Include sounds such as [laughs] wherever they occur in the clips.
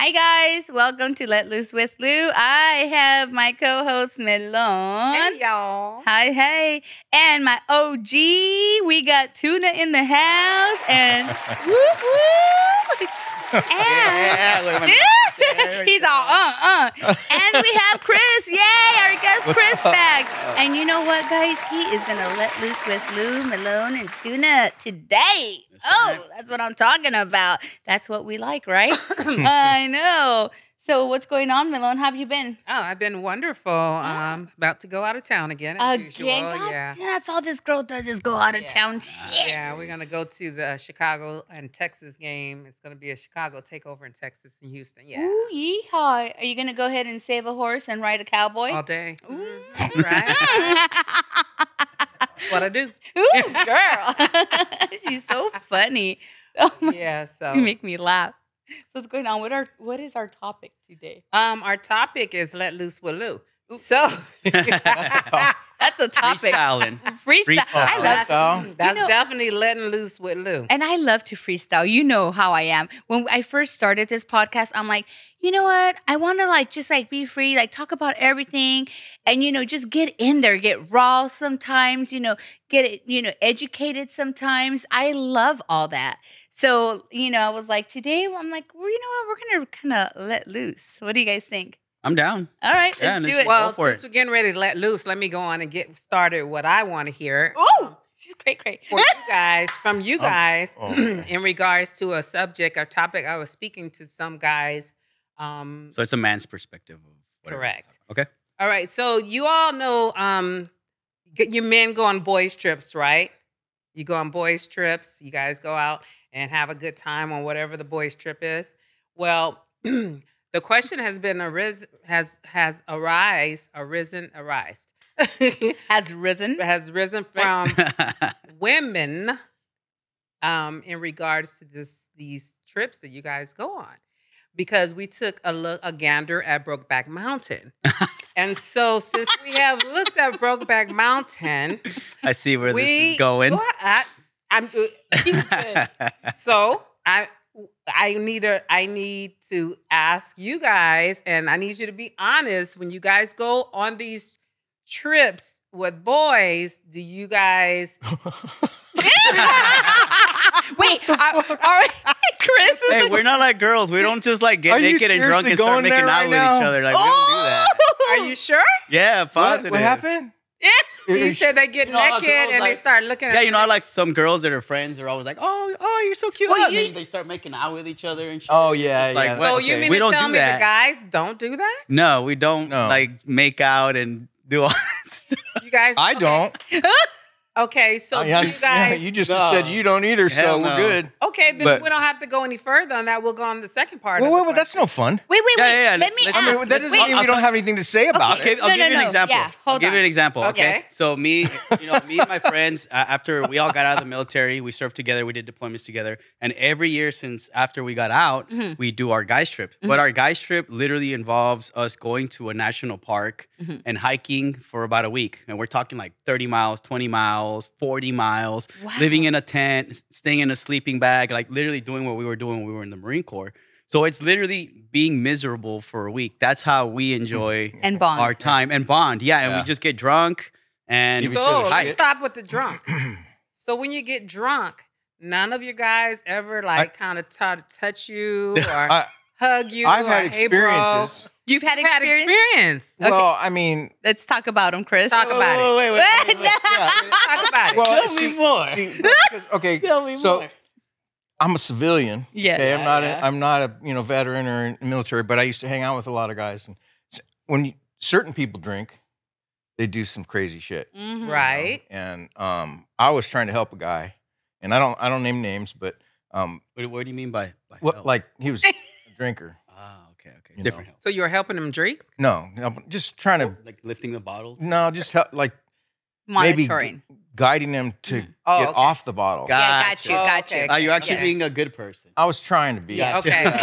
Hi guys, welcome to Let Loose with Lou. I have my co-host Melon. Hey y'all. Hi, hey, and my OG. We got Tuna in the house, and [laughs] woo woo. And Yeah, look at my- There we he's all uh uh. And we have Chris. Yay, our guest What's Chris up? back. And you know what, guys? He is gonna let loose with Lou, Malone, and Tuna today. That's Oh, right. that's what I'm talking about. That's what we like, right? [coughs] I know. So what's going on, Malone? How have you been? Oh, I've been wonderful. Um, about to go out of town again. Again, yeah. that's all this girl does is go out of Yeah. town. Shit. Yeah, we're gonna go to the Chicago and Texas game. It's gonna be a Chicago takeover in Texas and Houston. Yeah, Ooh, yeehaw. Are you gonna go ahead and save a horse and ride a cowboy? all day. Ooh. Mhm. Right? [laughs] What I do. Ooh, [laughs] girl. [laughs] She's so funny. Oh my, Yeah. So, you make me laugh. So [laughs] what's going on? What are what is our topic today? um, our topic is let loose with Lou. So [laughs] That's a That's [laughs] a topic. Freestyling. Freestyle. Freestyle. I love Freestyle. that's You know- definitely letting loose with Lou. and I love to freestyle. You know how I am. When I first started this podcast, I'm like, you know what? I want to like just like be free, like talk about everything, and you know, just get in there, get raw sometimes. You know, get it, you know, educated sometimes. I love all that. So you know, I was like, today, I'm like, well, you know what? We're gonna kind of let loose. What do you guys think? I'm down. All right, Yeah, let's do it. Well, since it. we're getting ready to let loose, let me go on and get started. What I want to hear. Ooh, she's great, great. for you guys, from you Oh, guys, oh, [clears throat] okay. in regards to a subject or topic. I was speaking to some guys. Um, So it's a man's perspective of correct. Okay. All right. So you all know um, your men go on boys trips, right? You go on boys trips. You guys go out and have a good time on whatever the boys trip is. Well, [clears throat] the question has been aris- has has arise arisen arised [laughs] Has risen. has risen from [laughs] women um, in regards to this these trips that you guys go on because we took a look a gander at Brokeback Mountain. and so since we have looked at Brokeback Mountain, [laughs] I see where we this is going. Well, I, I'm uh, [laughs] so I I need a I need to ask you guys and I need you to be honest when you guys go on these trips with boys, do you guys [laughs] [laughs] Wait, are, are, Chris is hey, like, we're not like girls. We don't just like get Are naked and drunk and start making out right with now? each other. Like we don't do that. Are you sure? Yeah, What, positive. what happened? [laughs] He said they get You know, naked girls and they start looking at Yeah, you know, I like some girls that are friends. They're always like, "Oh, oh, you're so cute." Well, and you- they start making out with each other and shit. Oh, yeah, It's like, yeah. So okay. you mean We to don't tell do me that. the guys don't do that? No, we don't No. like make out and do all [laughs] that stuff. You guys I okay. don't. [laughs] Okay, so I- do you guys you just No. said you don't either, so Hell we're no. good. Okay, then But- we don't have to go any further on that. We'll go on the second part. Well, of the wait, well, that's no fun. Wait, wait, wait. yeah, yeah, Let let's- me let's- I ask. mean, that doesn't wait, mean we I'll don't have anything to say about I'll give, it. I'll No, give no, you an no. example. Yeah, I'll hold give you an example. Okay. Okay. So me, you know, me and my friends, uh, after we all got out of the military, we served together. We did deployments together, and every year since after we got out, Mhm. we do our guys trip. But our guys trip literally involves us going to a national park Mhm. and hiking for about a week, and we're talking like thirty miles, twenty miles, forty miles, Wow. living in a tent, staying in a sleeping bag, like literally doing what we were doing when we were in the Marine Corps. So it's literally being miserable for a week. That's how we mm-hmm. enjoy and bond. our time and bond. Yeah, and Yeah. we just get drunk and So other let's stop with the drunk. [clears throat] so when you get drunk, none of you guys ever like kind of try to touch you [laughs] or I, hug you. I've or, had "Hey, bro." experiences. You've had You've had experience. experience. Okay. Well, I mean, Let's talk about them, Chris. Talk about it. Wait, wait, wait, wait, wait. yeah. Talk about it. Well, Tell me more. because- okay, [laughs] Tell me so more. I'm a civilian. Yeah. Okay, I'm not. yeah. A, I'm not a you know veteran or in military, but I used to hang out with a lot of guys. And s- when you, certain people drink, they do some crazy shit. Mhm. you know? Right. And um, I was trying to help a guy, and I don't. I don't name names, but um, What, what do you mean by, by what help? like he was a [laughs] drinker. Ah, okay, okay, You different know. So you were helping him drink? No, no, just trying to. Like lifting the bottle. No, just help, like maybe g- Monitoring. guiding him to Mhm. Oh, get okay. off the bottle. Got- yeah, got Gotcha. you, Oh, got okay. you. Are you actually Okay. being a good person? I was trying to be. Yeah. Okay. [laughs] All right.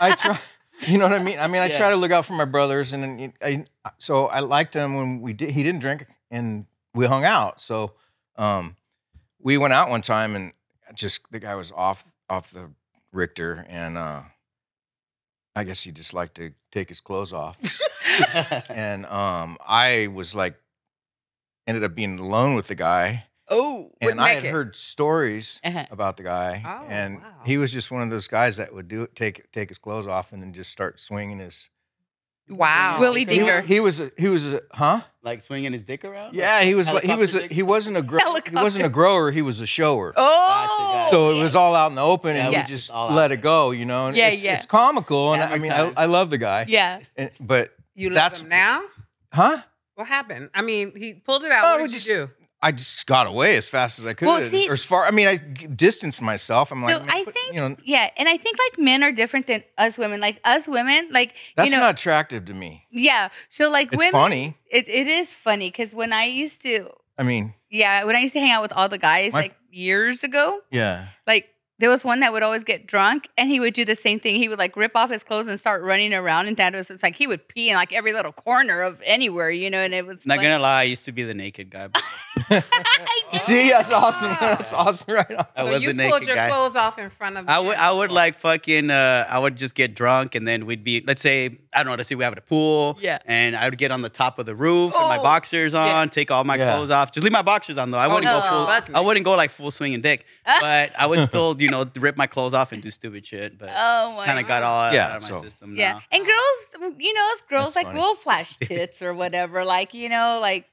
I try. You know what I mean? I mean, I Yeah. try to look out for my brothers, and then I, so I liked him when we did. He didn't drink, and we hung out. So, um, we went out one time, and just the guy was off off the Richter, and uh, I guess he just liked to take his clothes off. [laughs] and um, I was like, ended up being alone with the guy. Oh. And I had naked? heard stories Uh-huh. about the guy, Oh, and wow. he was just one of those guys that would do it, take take his clothes off, and then just start swinging his. Wow. Willie He, Dinger. he was a, he was a, huh? like swinging his dick around. Yeah, he was like, he was a, he wasn't a grower. He wasn't a grower. He was a shower. Oh. Gotcha, So it was all out in the open, and Yeah. we just All let there. it go, you know. And Yeah, it's, yeah. It's comical, and I Hammer mean, I. I love the guy. Yeah. And- but You love That's- him now? huh? What happened? I mean, he pulled it out. Oh, what we did just- you do? I just got away as fast as I could, Well, see- or as far. I mean, I distanced myself. I'm So like, I but, think, you know, yeah, and I think like men are different than us women. Like us women, like that's you know, not attractive to me. yeah. So like It's women, funny. It, it is funny because when I used to, I mean, yeah, when I used to hang out with all the guys My- like years ago, yeah. like there was one that would always get drunk and he would do the same thing. He would like rip off his clothes and start running around, and that was it's like he would pee in like every little corner of anywhere, you know. And it was Not funny. gonna lie, I used to be the naked guy. [laughs] [laughs] See, that's awesome. [laughs] That's awesome, right? on. I so was you a pulled naked your guy. clothes off in front of I would. I would like fucking, uh, I would just get drunk and then we'd be, let's say, I don't know, let's say we have a pool. Yeah. And I would get on the top of the roof with my Oh. boxers on, Yeah. take all my Yeah. clothes off, just leave my boxers on though. I Oh, wouldn't no. go full, I wouldn't go like full swinging dick, but I would still, you know, rip my clothes off and do stupid shit. But Oh my kind of got all Yeah, out of my so- system Yeah, now. and girls, you know, girls That's like funny. will flash [laughs] tits or whatever, like you know, like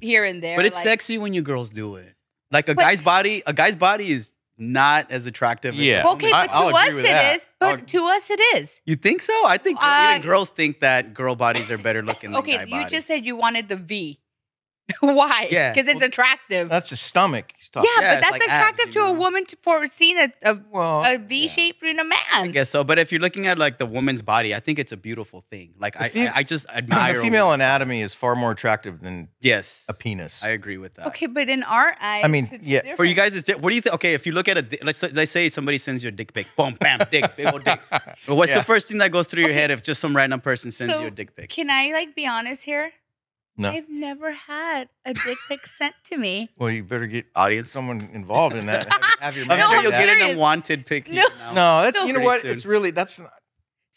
here and there. But it's like, sexy when you girls do it. Like a But- guy's body, a guy's body is not as attractive. Yeah. Well, woman's okay, I- but I'll to us agree with it that. is. But I'll- to us it is. You think so? I think Uh, even girls think that girl bodies are better looking than Okay, guy you bodies. just said you wanted the V. [laughs] Why? Yeah. because it's attractive. That's a stomach. He's yeah, Yeah, but that's like attractive abs, to you a know? woman to, for seeing a a, Well, a V shape in a man. I guess so. But if you're looking at like the woman's body, I think it's a beautiful thing. Like I, fem- I, I just [clears throat] admire the female anatomy is far more attractive than Yes, a penis. I agree with that. Okay, but in our eyes, I mean, it's yeah, For you guys, it's di- what do you think? Okay, if you look at a, di- let's let's say somebody sends you a dick pic, boom, bam, dick, big old dick. [laughs] But what's Yeah. the first thing that goes through your Okay. head if just some random person sends So, you a dick pic? Can I like be honest here? No. I've never had a dick pic sent to me. well, you better get Audience, someone involved in that. Have, have your I'm man No, sure do you'll I'm get an unwanted pic. No. No, that's No. you know what? soon. It's really that's not.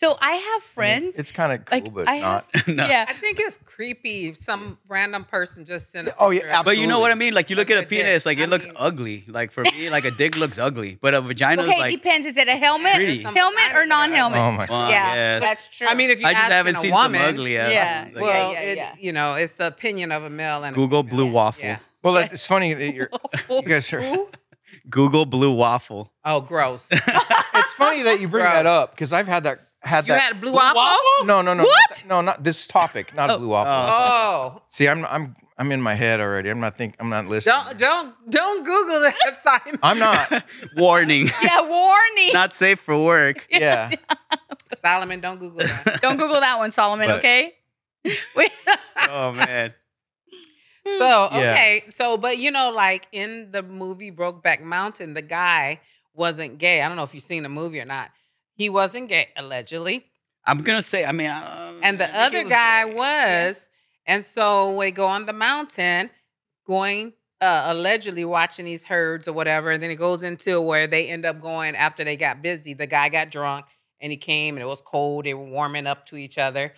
So I have I mean, friends. it's kind of cool, like but I have, no. [laughs] yeah. I think it's creepy if some random person just sent a Oh, yeah, picture of- But you know what I mean? Like you look Like at a a dick. penis, like I it looks mean- ugly. Like for [laughs] me, like a dick looks ugly, but a vagina is Okay, like. it depends. Is it a helmet, Pretty. helmet or non-helmet? Oh my. Well, yeah, yes. that's true. I mean, if you I just asking haven't a seen woman, some ugly ass. Yeah. like- Well, yeah, it, yeah. you know, it's the opinion of a male and Google female. blue waffle. Well, it's funny that you're. [laughs] You guys are. Google blue waffle. Oh, gross. It's funny that you bring that up because I've had that. Had that. had blue waffle? No, no, no. What? No, not this topic. Not a blue waffle. Oh. oh, See, I'm I'm I'm in my head already. I'm not think. I'm not listening. don't don't don't Google that, [laughs] Simon. I'm not. [laughs] Warning. [laughs] yeah, warning. Not safe for work. Yeah. Solomon, don't Google that. Don't Google that one, Solomon. But- okay. Oh man. So Yeah. okay, so but you know, like in the movie Brokeback Mountain, the guy wasn't gay. I don't know if you've seen the movie or not. He wasn't gay allegedly, I'm gonna say. I mean, um, and the other was- guy was. And so they go on the mountain, going uh, allegedly watching these herds or whatever. And then it goes into where they end up going after they got busy. The guy got drunk and he came and it was cold. They were warming up to each other.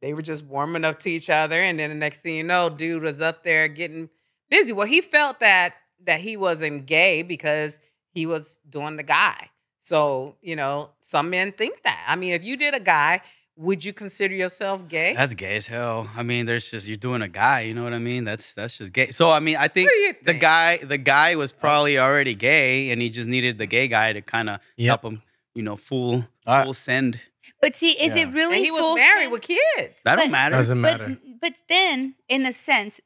They were just warming up to each other. And then the next thing you know, dude was up there getting busy. Well, he felt that that he wasn't gay because he was doing the guy. So, you know, some men think that. I mean, if you did a guy, would you consider yourself gay? That's gay as hell. I mean, there's just you're doing a guy. You know what I mean? That's that's just gay. So I mean, I think What do you the guy the guy was uh, uh probably already gay, and he just needed the gay guy to kind of Yep. help him. You know, full I- full send. But see, is Yeah. it really? and he was full married send? with kids. That don't But- matter. Doesn't matter. but then, in a sense,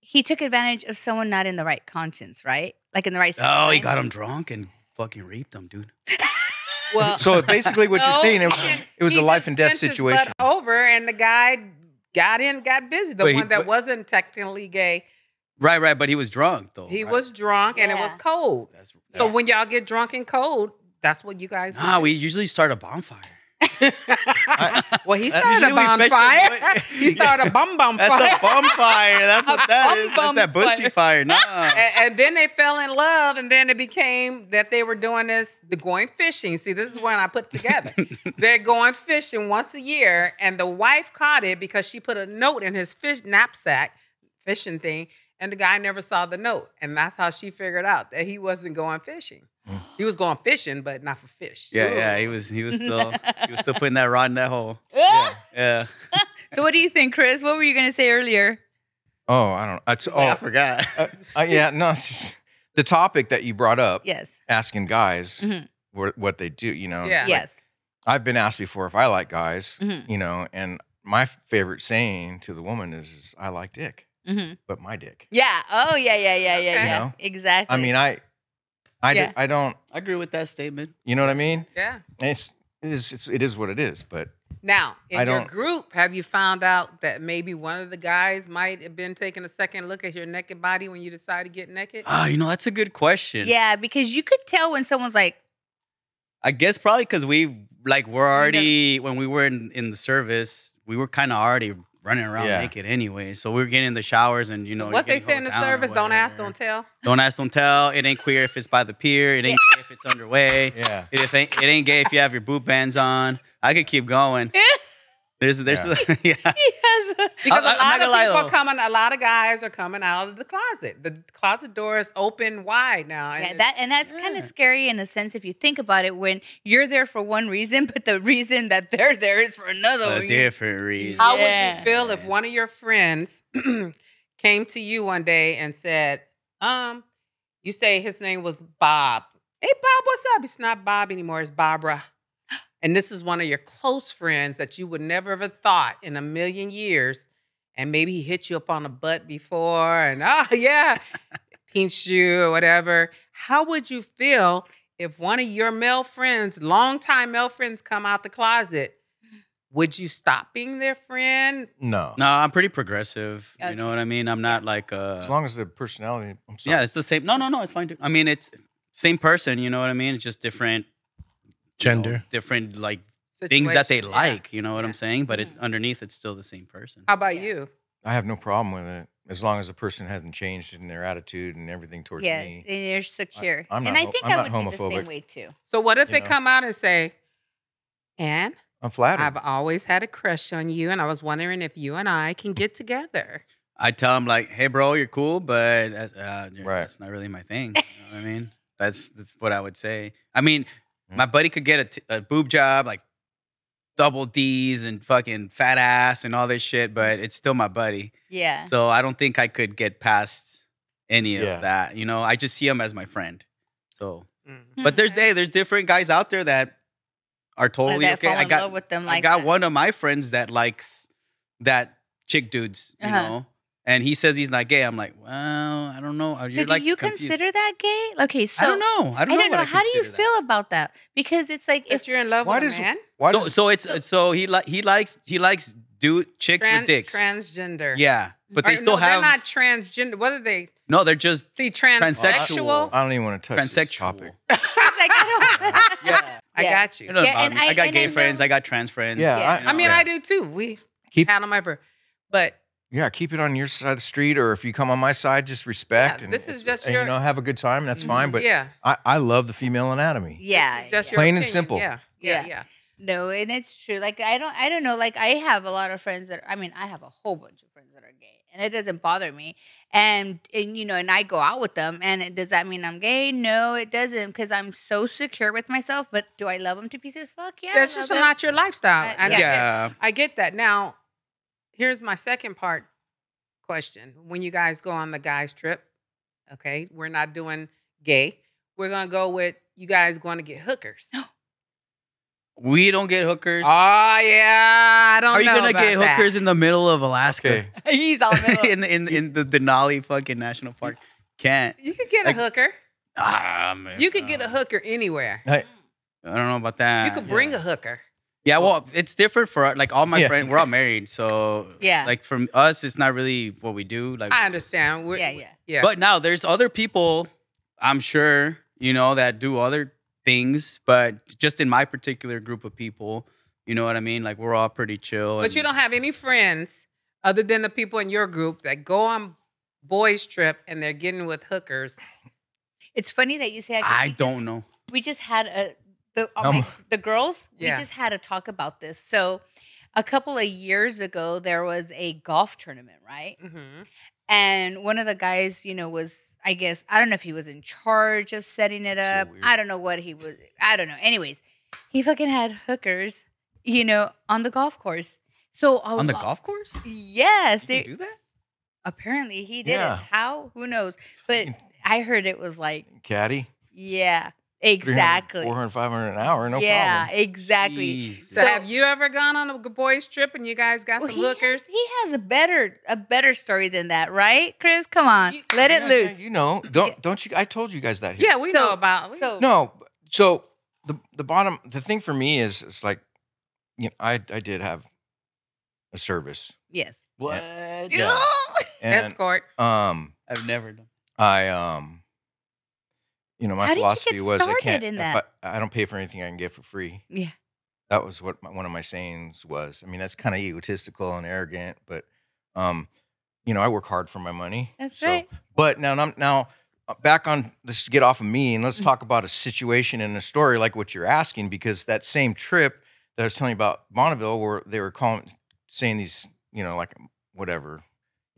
he took advantage of someone not in the right conscience, right? Like in the right. Oh, he got him drunk and fucking raped him, dude. Well, So basically, what you're no, [laughs] oh, saying, it was, it was a life and death bent his situation. butt over, and the guy got in, got busy. The But he- one that but- wasn't technically gay, Right, right. But he was drunk though. he right? was drunk, and it was cold. That's, So when y'all get drunk and cold, that's what you guys. nah, do. we usually start a bonfire. [laughs] well, he uh, started a usually we fetch bonfire. [laughs] he started a bum bum fire. That's a bum fire. That's what [laughs] that is. That's that bussy fire. Nah. and, and then they fell in love, and then it became that they were doing this, the going fishing. See, this is when I put together. They're going fishing once a year, and the wife caught it because she put a note in his fish knapsack, fishing thing, and the guy never saw the note, and that's how she figured out that he wasn't going fishing. [sighs] He was going fishing, but not for fish. Yeah, Ooh. yeah. He was he was still he was still [laughs] putting that rod in that hole. Yeah. Yeah. [laughs] So what do you think, Chris? What were you gonna say earlier? Oh, I don't. It's, Oh, I forgot. uh, uh, yeah. No, it's just the topic that you brought up. Yes. Asking guys Mhm. what what they do. You know. Yeah. it's like- Yes. I've been asked before if I like guys. Mhm. You know, and my favorite saying to the woman is, is "I like dick, hmm but my dick." Yeah. Oh yeah, yeah, yeah, yeah, Okay. yeah. You know? Exactly. I mean, I, I, Yeah. do, I don't. I agree with that statement. You know what I mean? Yeah. It's it is it's, it is what it is. But Now, in I your don't- group, have you found out that maybe one of the guys might have been taking a second look at your naked body when you decide to get naked? Ah, you know that's a good question. yeah, because you could tell when someone's like, I guess probably because we like we're already when we were in in the service, we were kind of already running around Yeah. naked anyway. So we were getting in the showers and you know what they say in the hosed down or service, don't ask, don't tell. Don't ask, don't tell. It ain't queer if it's by the pier. It ain't gay if it's underway. yeah, It ain't, it ain't gay if you have your boot bands on. I could keep going. [laughs] There's there's yeah. [laughs] yes. [laughs] Because I- a I'm not lot of gonna lie, people are coming, a lot of guys are coming out of the closet. The closet door is open wide now. and Yeah, that and that's kind of scary in a sense if you think about it. When you're there for one reason, but the reason that they're there is for another. a different reason. How would you feel if one of your friends [clears throat] came to you one day and said, um, you say his name was Bob. Hey Bob, what's up? It's not Bob anymore, it's Barbara. And this is one of your close friends that you would never have thought in a million years. And maybe he hit you up on the butt before and [laughs] oh yeah, pinched you or whatever. How would you feel if one of your male friends, longtime male friends, come out the closet? Would you stop being their friend? no. No, I'm pretty progressive. You know what I mean? I'm not like uh As long as the personality. I'm sorry. Yeah, it's the same. No, no, no, it's fine. Dude. I mean, it's same person, you know what I mean? It's just different you know, Gender. different like things that they Situation, yeah. like, you know what Yeah. I'm saying? But it, Mhm. underneath it's still the same person. How about Yeah. you? I have no problem with it as long as the person hasn't changed in their attitude and everything towards yeah, me. and you're secure. I'm and not I think I'm I not would be the same homophobic. way too. So what if You they know. come out and say, Anne, I'm flattered. I've always had a crush on you, and I was wondering if you and I can get together. I tell them like, "Hey, bro, you're cool, but that's, uh, yeah, Right. that's not really my thing." You know what I mean? That's that's what I would say. I mean. My buddy could get a, t- a boob job, like double D's and fucking fat ass and all this shit, but it's still my buddy. Yeah. So I don't think I could get past any Yeah. of that. You know, I just see him as my friend. So, Mm. but there's Okay. hey, there's different guys out there that are totally that okay. fall I in got love with them like I got that. one of my friends that likes that chick dudes, you Uh-huh. know, and he says he's not gay. I'm like, well, I don't know. Uh, so You're do like you confused. consider that gay? Okay, so I don't know. I don't I know. don't know. what How do you consider feel that. about that? Because it's like If if you're in love Why with does a man, why So, does so it's uh, so he like he likes he likes dude chicks tran- with dicks. transgender. yeah, but they Or, still no, have They're not transgender. What are they? no. They're just See, transsexual. Oh, I don't even want to touch this transsexual. topic. [laughs] it's like I don't. [laughs] yeah. [laughs] I Yeah. got you. You know Yeah, about and. I- I, got and gay I friends. I got trans friends. Yeah, Yeah. you know? I mean, Yeah. I do too. We Keep- had on my birth, but Yeah, keep it on your side of the street, or if you come on my side, just respect. Yeah, and this is just and, your- you know have a good time. That's fine. But yeah, I, I love the female anatomy. Yeah, this is just yeah. your Plain and simple. Yeah, yeah, Yeah. yeah. No, and it's true. Like I don't, I don't know. Like I have a lot of friends that. I mean, I have a whole bunch of friends that are gay, and it doesn't bother me. And and you know, and I go out with them. And it, does that mean I'm gay? No, it doesn't, because I'm so secure with myself. But do I love them to pieces? Fuck yeah. That's just them. not your lifestyle. Uh, And I yeah. get- yeah. I get that. Now, here's my second part question. When you guys go on the guys trip, okay, we're not doing gay. We're gonna go with you guys going to get hookers. oh We don't get hookers. yeah, I don't. Are you know gonna about get that. hookers in the middle of Alaska? Okay. [laughs] He's all [laughs] middle. in the, in in the Denali fucking national park? Can't. You could get Like- a hooker. Ah, man. You could get a Uh, hooker anywhere. Hey, I don't know about that. You could bring yeah. a hooker. Yeah, well, it's different for like all my Yeah. friends. We're all married, so Yeah. Like from us, it's not really what we do. Like I understand. We're- yeah, yeah. Yeah. But now there's other people, I'm sure, you know, that do other things. But just in my particular group of people, You know what I mean? Like we're all pretty chill. But you don't have any friends other than the people in your group that go on boys trip and they're getting with hookers. It's funny that you say that 'cause I don't know. we just had a the oh Um, my- the girls Yeah. we just had a talk about this so a couple of years ago there was a golf tournament right Mm-hmm. and one of the guys you know was i guess i don't know if he was in charge of setting it up weird. i don't know what he was i don't know anyways he fucking had hookers you know on the golf course so On the lo- golf course? yes they, do that? apparently he did Yeah. it how who knows but i heard it was like Caddy. yeah 300, exactly 400, 500 an hour, no yeah, problem. exactly. Jesus. So, have you ever gone on a boys trip and you guys got Well, some he has- hookers? He has a better a better story than that, right, Chris? Come on, You- let it Yeah, yeah, loose. you know, don't don't you? I told you guys that. Here. yeah, we So- know about. we- so- No, so the the bottom the thing for me is it's like, you know, I I did have a service Yes. What? Yeah. [laughs] and escort. um I've never done. I um you know my How philosophy was I can't in that? I, I don't pay for anything I can get for free. Yeah. That was what my, one of my sayings was. I mean that's kind of egotistical and arrogant, but um you know I work hard for my money. That's so- right. But now now- now uh, back on let's get off of me and let's Mhm. talk about a situation and a story like what you're asking because that same trip that I was telling you about Bonneville where they were calling saying these you know like whatever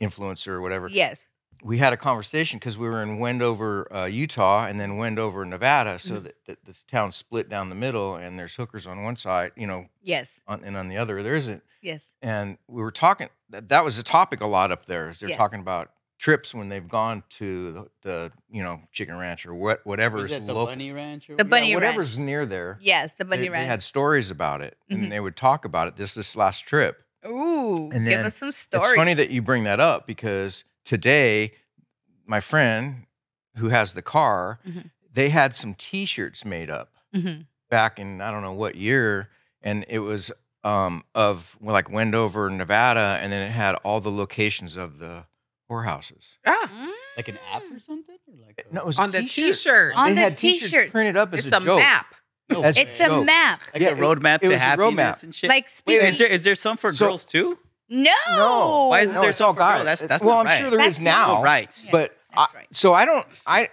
influencer or whatever Yes. We had a conversation because we were in Wendover, uh, Utah, and then Wendover, Nevada. So Mhm. that, that this town split down the middle, and there's hookers on one side, you know, Yes. on, and on the other there isn't. Yes. And we were talking. That, that was a topic a lot up there. Is they're Yes. talking about trips when they've gone to the, the you know Chicken Ranch or what whatever Was is the local, Bunny Ranch? Or The what? Bunny yeah, Ranch. whatever's near there. Yes. The bunny they, they ranch. had stories about it, Mhm. and they would talk about it. This this last trip. Ooh. And give us some stories. It's funny that you bring that up because today, my friend who has the car, Mhm. they had some T-shirts made up Mhm. back in I don't know what year, and it was um, of well, like Wendover, Nevada, and then it had all the locations of the whorehouses. Ah, Mm. Like an app or something? Or like a- No, it was on a the T-shirt. T-shirt. On they the had T-shirts T-shirts. printed up as It's a, a joke. map. As It's a joke. map. like Yeah, a roadmap it to was a roadmap. happiness and shit. Like Wait, is there is there some for So- girls too? No. No. Why isn't No, there it's all some for guys. That's that's well, not I'm right. sure there That's is not now. Oh, right. Yeah. But That's I, right. so I don't. I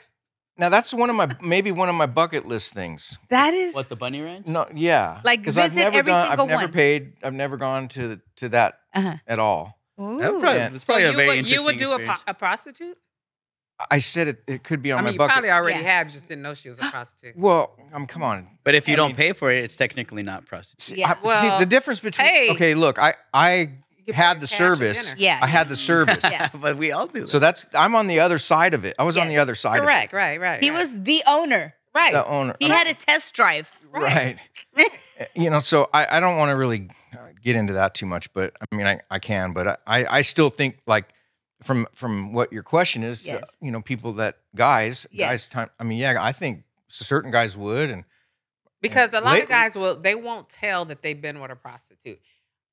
now that's one of my maybe one of my bucket list things. That is. What the Bunny Ranch? No, yeah, Like, because I've visit never every gone. single I've never one. paid. I've never gone to to that Uh-huh. at all. That Ooh. probably, Yeah. it's So a you very would, interesting you would do a, experience. pro- a prostitute? I said it. It could be on I my mean, you bucket. probably already Yeah. have, just didn't know she was a [gasps] prostitute. well, um, come on. But if you I don't mean- pay for it, it's technically not prostitution. Yeah. I- see, the difference between. hey. okay, look, I I You get had the service. Yeah. I had the [laughs] service. Yeah. [laughs] but we all do. That. So that's I'm on the other side of it. I was on the other side. Correct, right, right. He right. was the owner. right. The owner. He had a test drive. right. [laughs] you know, so I, I don't want to really uh, get into that too much, but I mean, I, I can, but I, I still think like from from what your question is, Yes. uh, you know, people that guys, Yes. guys, time. I mean, yeah, I think certain guys would, and Because a lot Lately- of guys will they won't tell that they've been with a prostitute.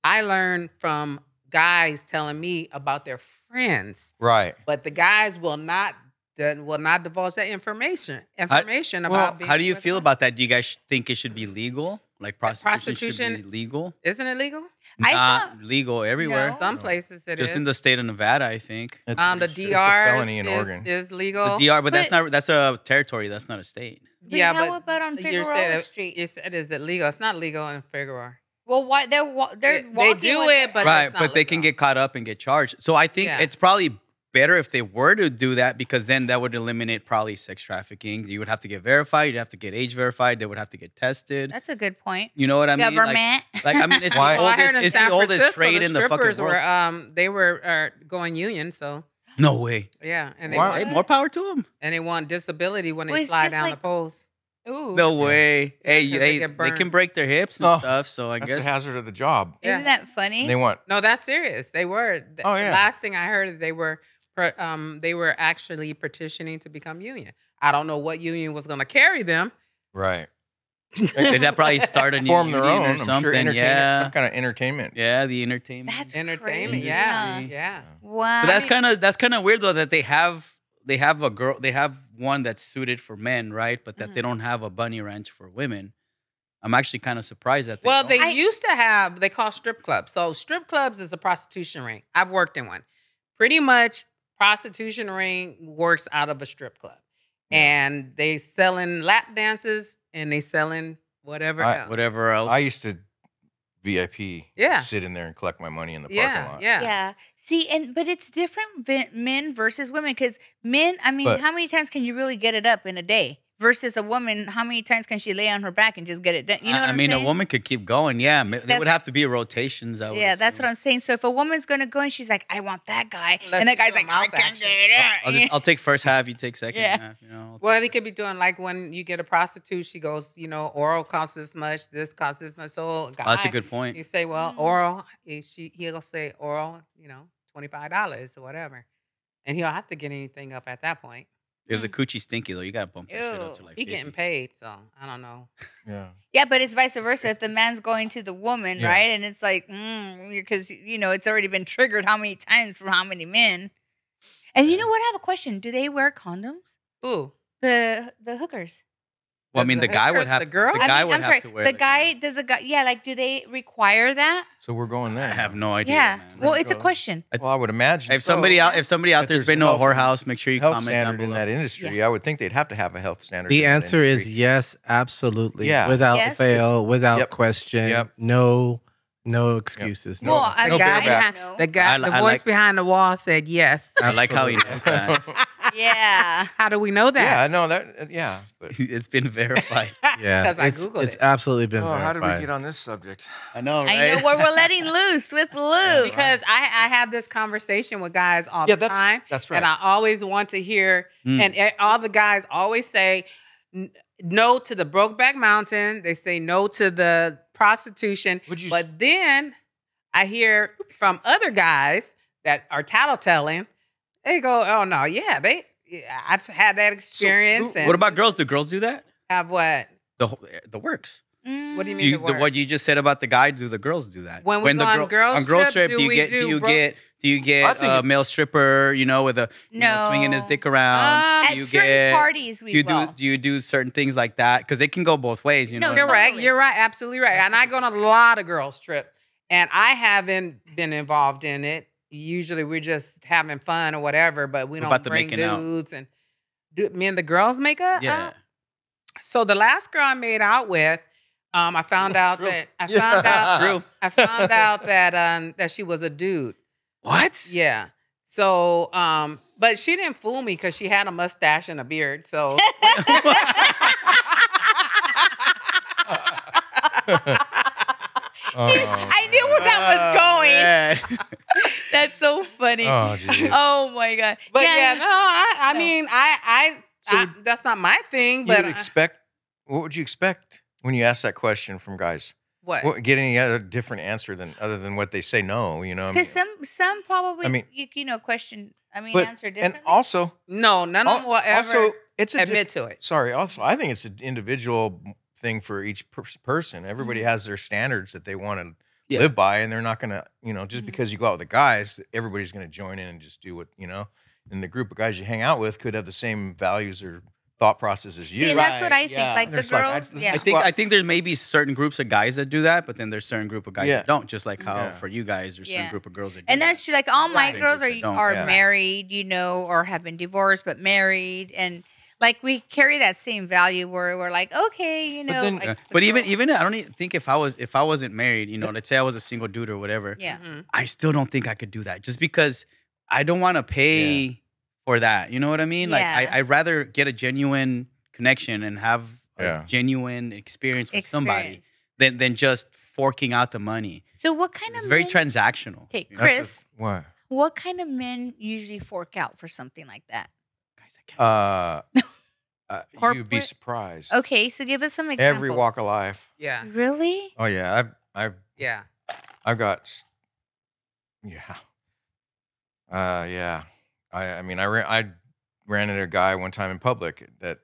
I learned from guys telling me about their friends, right. but the guys will not that will not divulge that information information well, about being how do you feel them. about that? Do you guys think it should be legal? Like prostitution, prostitution- should be legal? Isn't it legal? I Not thought- legal everywhere. No. Some places it is. Just in the state of Nevada, I think. It's, um the it's- it's a DR felony in is, Oregon. is The. DR, but, that's not that's a territory. That's not a state. But yeah, how but about on you Figueroa said Street? You said is it legal? It's not legal in Figueroa. Well, why they're wa- they're They- they do with it, but right, not but they can legal. get caught up and get charged. So I think Yeah. it's probably better if they were to do that because then that would eliminate probably sex trafficking. You would have to get verified. You'd have to get age verified. They would have to get tested. That's a good point. You know what I mean? Like- Government. Like, I mean, it's [laughs] Why- the Well, I oldest. heard It's San the oldest Francisco, trade the in the fucking strippers world. were um they were uh, going union, so no way. yeah, and they Why- want, more power to them. and they want disability when Well, they it's slide down like- the poles. Ooh. No way. Hey, they, they they, get burned. can break their hips and Oh, stuff. So I That's guess a hazard of the job. Isn't Yeah. that funny? And they want No, that's serious. They were. The Oh, yeah. Last thing I heard, they were per- um they were actually petitioning to become union. I don't know what union was going to carry them. right. Did that probably start a [laughs] new Form their union own. or I'm something? sure entertainment, yeah, some kind of entertainment. yeah, the entertainment. That's Entertainment, crazy, yeah, huh? yeah. Wow. but that's kind of that's kind of weird though that they have they have a girl they have one that's suited for men, right? But that they Mhm. don't have a bunny ranch for women. I'm actually kind of surprised that they Well, don't. they I- used to have they call strip clubs. So strip clubs is a prostitution ring. I've worked in one. Pretty much, prostitution ring works out of a strip club, and they selling lap dances and they selling whatever I- else. whatever else. I used to VIP. Yeah. Sit in there and collect my money in the Yeah, parking lot. yeah, Yeah. See, and but it's different men versus women because men. I mean, But- how many times can you really get it up in a day? Versus a woman, how many times can she lay on her back and just get it done? You know I, what I am mean, saying? a woman could keep going. Yeah, ma- there would have to be rotations. I would Yeah, that's what. I'm saying. So if a woman's gonna go and she's like, I want that guy, Let's and that guy's like, "I can't action. get it," I'll, I'll just, I'll take first half. You take second Yeah. half. You know. Well, they could be doing like when you get a prostitute, she goes, you know, oral costs this much, this costs this much. So, guy, Oh, that's a good point. You say, well, Mhm. oral, she he'll say oral, you know, twenty five dollars or whatever, and he'll have to get anything up at that point. If the mm. coochie's stinky though, you gotta bump that shit up to like. He 50. getting paid, so I don't know. Yeah. [laughs] Yeah, but it's vice versa. If the man's going to the woman, Yeah. right, and it's like, mm, because you know it's already been triggered how many times from how many men. And you know what? I have a question. Do they wear condoms? Ooh, The the hookers. Well, I mean, The the guy would hookers, have. the girl? The I guy I mean, would I'm have sorry. to wear. the like, guy a- does a guy? Yeah, like do they require that? So we're going there. I have no idea. yeah. man. Well, There it's a you go. question. Well, I would imagine. if somebody out, if somebody out If there's there's been to a whorehouse, make sure you health comment down standard in that industry, I would think they'd have to have a health standard. The in answer is yes, absolutely. Yeah. Without Yes. fail, without Yep. question. Yep. No, no excuses. No. well, I, the no guy, behind, know. the guy, I the I voice like- behind the wall said yes. I like how he Absolutely. knows that. [laughs] yeah. How do we know that? yeah, I know that. uh, Yeah, but [laughs] it's been verified. [laughs] yeah, because I it's, googled it's it. absolutely been oh, how did we get on this subject? I know, right? I know where we're letting loose with Lou. because I, I have this conversation with guys all Yeah, the that's time, that's right. and I always want to hear. Mm. And e- all the guys always say no to the Brokeback Mountain. They say no to the prostitution. Would you? But then I hear from other guys that are tattletelling. They go, "Oh no, yeah, they. yeah, I've had that experience." and what about girls? Do girls do that? Have what? The whole- eh, the works. What do you mean You, the the, what you just said about the guy, do the girls do that? When we the go on girls on girls trip, trip, do do you get do do you bro- get do you get a it- male stripper? You know, with a you know, swinging his dick around. Um, do you certain get parties, we do you do will. do you do certain things like that? Because it can go both ways. You No, know, You're right. Totally. You're right. Absolutely right. And I go on a lot of girls' trip, and I haven't been involved in it. Usually, we're just having fun or whatever, but we What don't about the bring making out? dudes and do, me and the girls make up. yeah. So the last girl I made out with, um, I found out True. that I Yeah. found out. I found [laughs] out that um that she was a dude. What? Yeah. So um, but she didn't fool me because she had a mustache and a beard. So [laughs] [laughs] I knew where that was going. going. That's so funny. oh. Oh my god. but yeah, no, I I No. mean I I, So I that's not my thing, you but would expect. What would you expect when you ask that question from guys? what? What, get any other different answer than other than what they say no? You know, I mean, Because some some probably I mean- you, you know question. I mean, but answer and also, No, none of them will ever also, it's a diff- admit to it. sorry. Also, I think it's an individual thing for each per- person. Everybody Mhm. has their standards that they want to Yeah. live by, and they're not gonna, you know, just Mhm. because you go out with the guys, everybody's gonna join in and just do what you know. And the group of guys you hang out with could have the same values or thought process as you. See, and that's what I think. yeah. Like the There's like, I- girls, yeah. I think I think there may be certain groups of guys that do that, but then there's certain group of guys Yeah. that don't. Just like how Yeah. for you guys, there's certain group of girls that do and that. that's true. Like all my Right. girls are Groups that don't, are yeah. married, you know, or have been divorced but married, and like we carry that same value where we're like, okay, you But know. then- like, Yeah. But even even I don't even think if I was if I wasn't married, you know, let's say I was a single dude or whatever, yeah, Mhm. I still don't think I could do that. Just because I don't want to pay for that. You know what I mean? Like I, I'd rather get a genuine connection and have a Yeah. genuine experience with somebody than than just forking out the money. So what kind It's of It's very men, transactional. Okay, you know? That's Chris. just- What? What kind of men usually fork out for something like that? guys, I can't- Uh, [laughs] uh, you'd be surprised. Okay, so give us some examples. Every walk of life. Yeah. Really? Oh yeah, I've I've Yeah. I've got. Yeah. Uh, yeah. I I mean I ran I ran into a guy one time in public that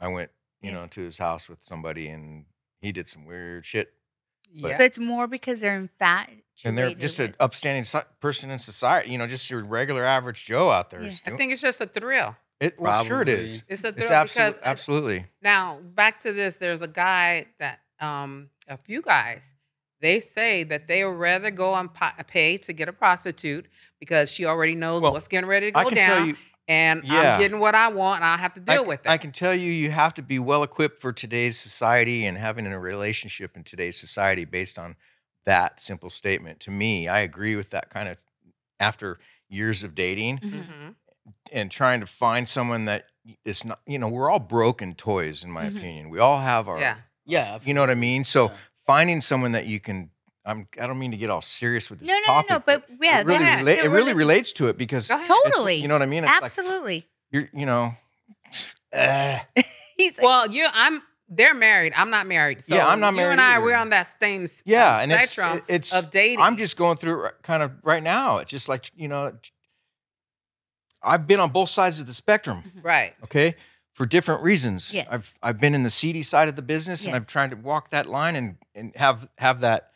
I went you Yeah. know to his house with somebody and he did some weird shit Yeah. So it's more because they're infatuated. and they're just an upstanding so- person in society you know just your regular average Joe out there. Yeah. is I think it's just a thrill. It, well, sure it Probably. is. It's a thrill It's absolutely because absolutely. Now, back to this. There's a guy that, um, a few guys, they say that they would rather go and po- pay to get a prostitute because she already knows Well, what's getting ready to go I can down, tell you. and Yeah. I'm getting what I want, and I have to deal c- with it. I can tell you, you have to be well equipped for today's society and having a relationship in today's society based on that simple statement. To me, I agree with that kind of after years of dating Mhm. Mhm. and trying to find someone that is not, you know, we're all broken toys, in my Mhm. opinion. We all have our, Yeah. Yeah. you know what I mean? So Yeah. finding someone that you can, I'm, I don't mean to get all serious with this No, no, no, topic. no. But yeah, it really, that's- rela- no, it we're really relates to it because Go ahead. it's- Totally. you know what I mean? It's like Absolutely. you're, you know. [laughs] He's like, Well, you, I'm. They're married. I'm not married. So Yeah, I'm not you married and I, either. we're on that same s- yeah, um, and it's spectrum it's of dating. I'm just going through it kind of right now. It's just like you know, I've been on both sides of the spectrum. right. Okay, for different reasons. Yes. I've I've been in the seedy side of the business, and I've tried to walk that line and and have have that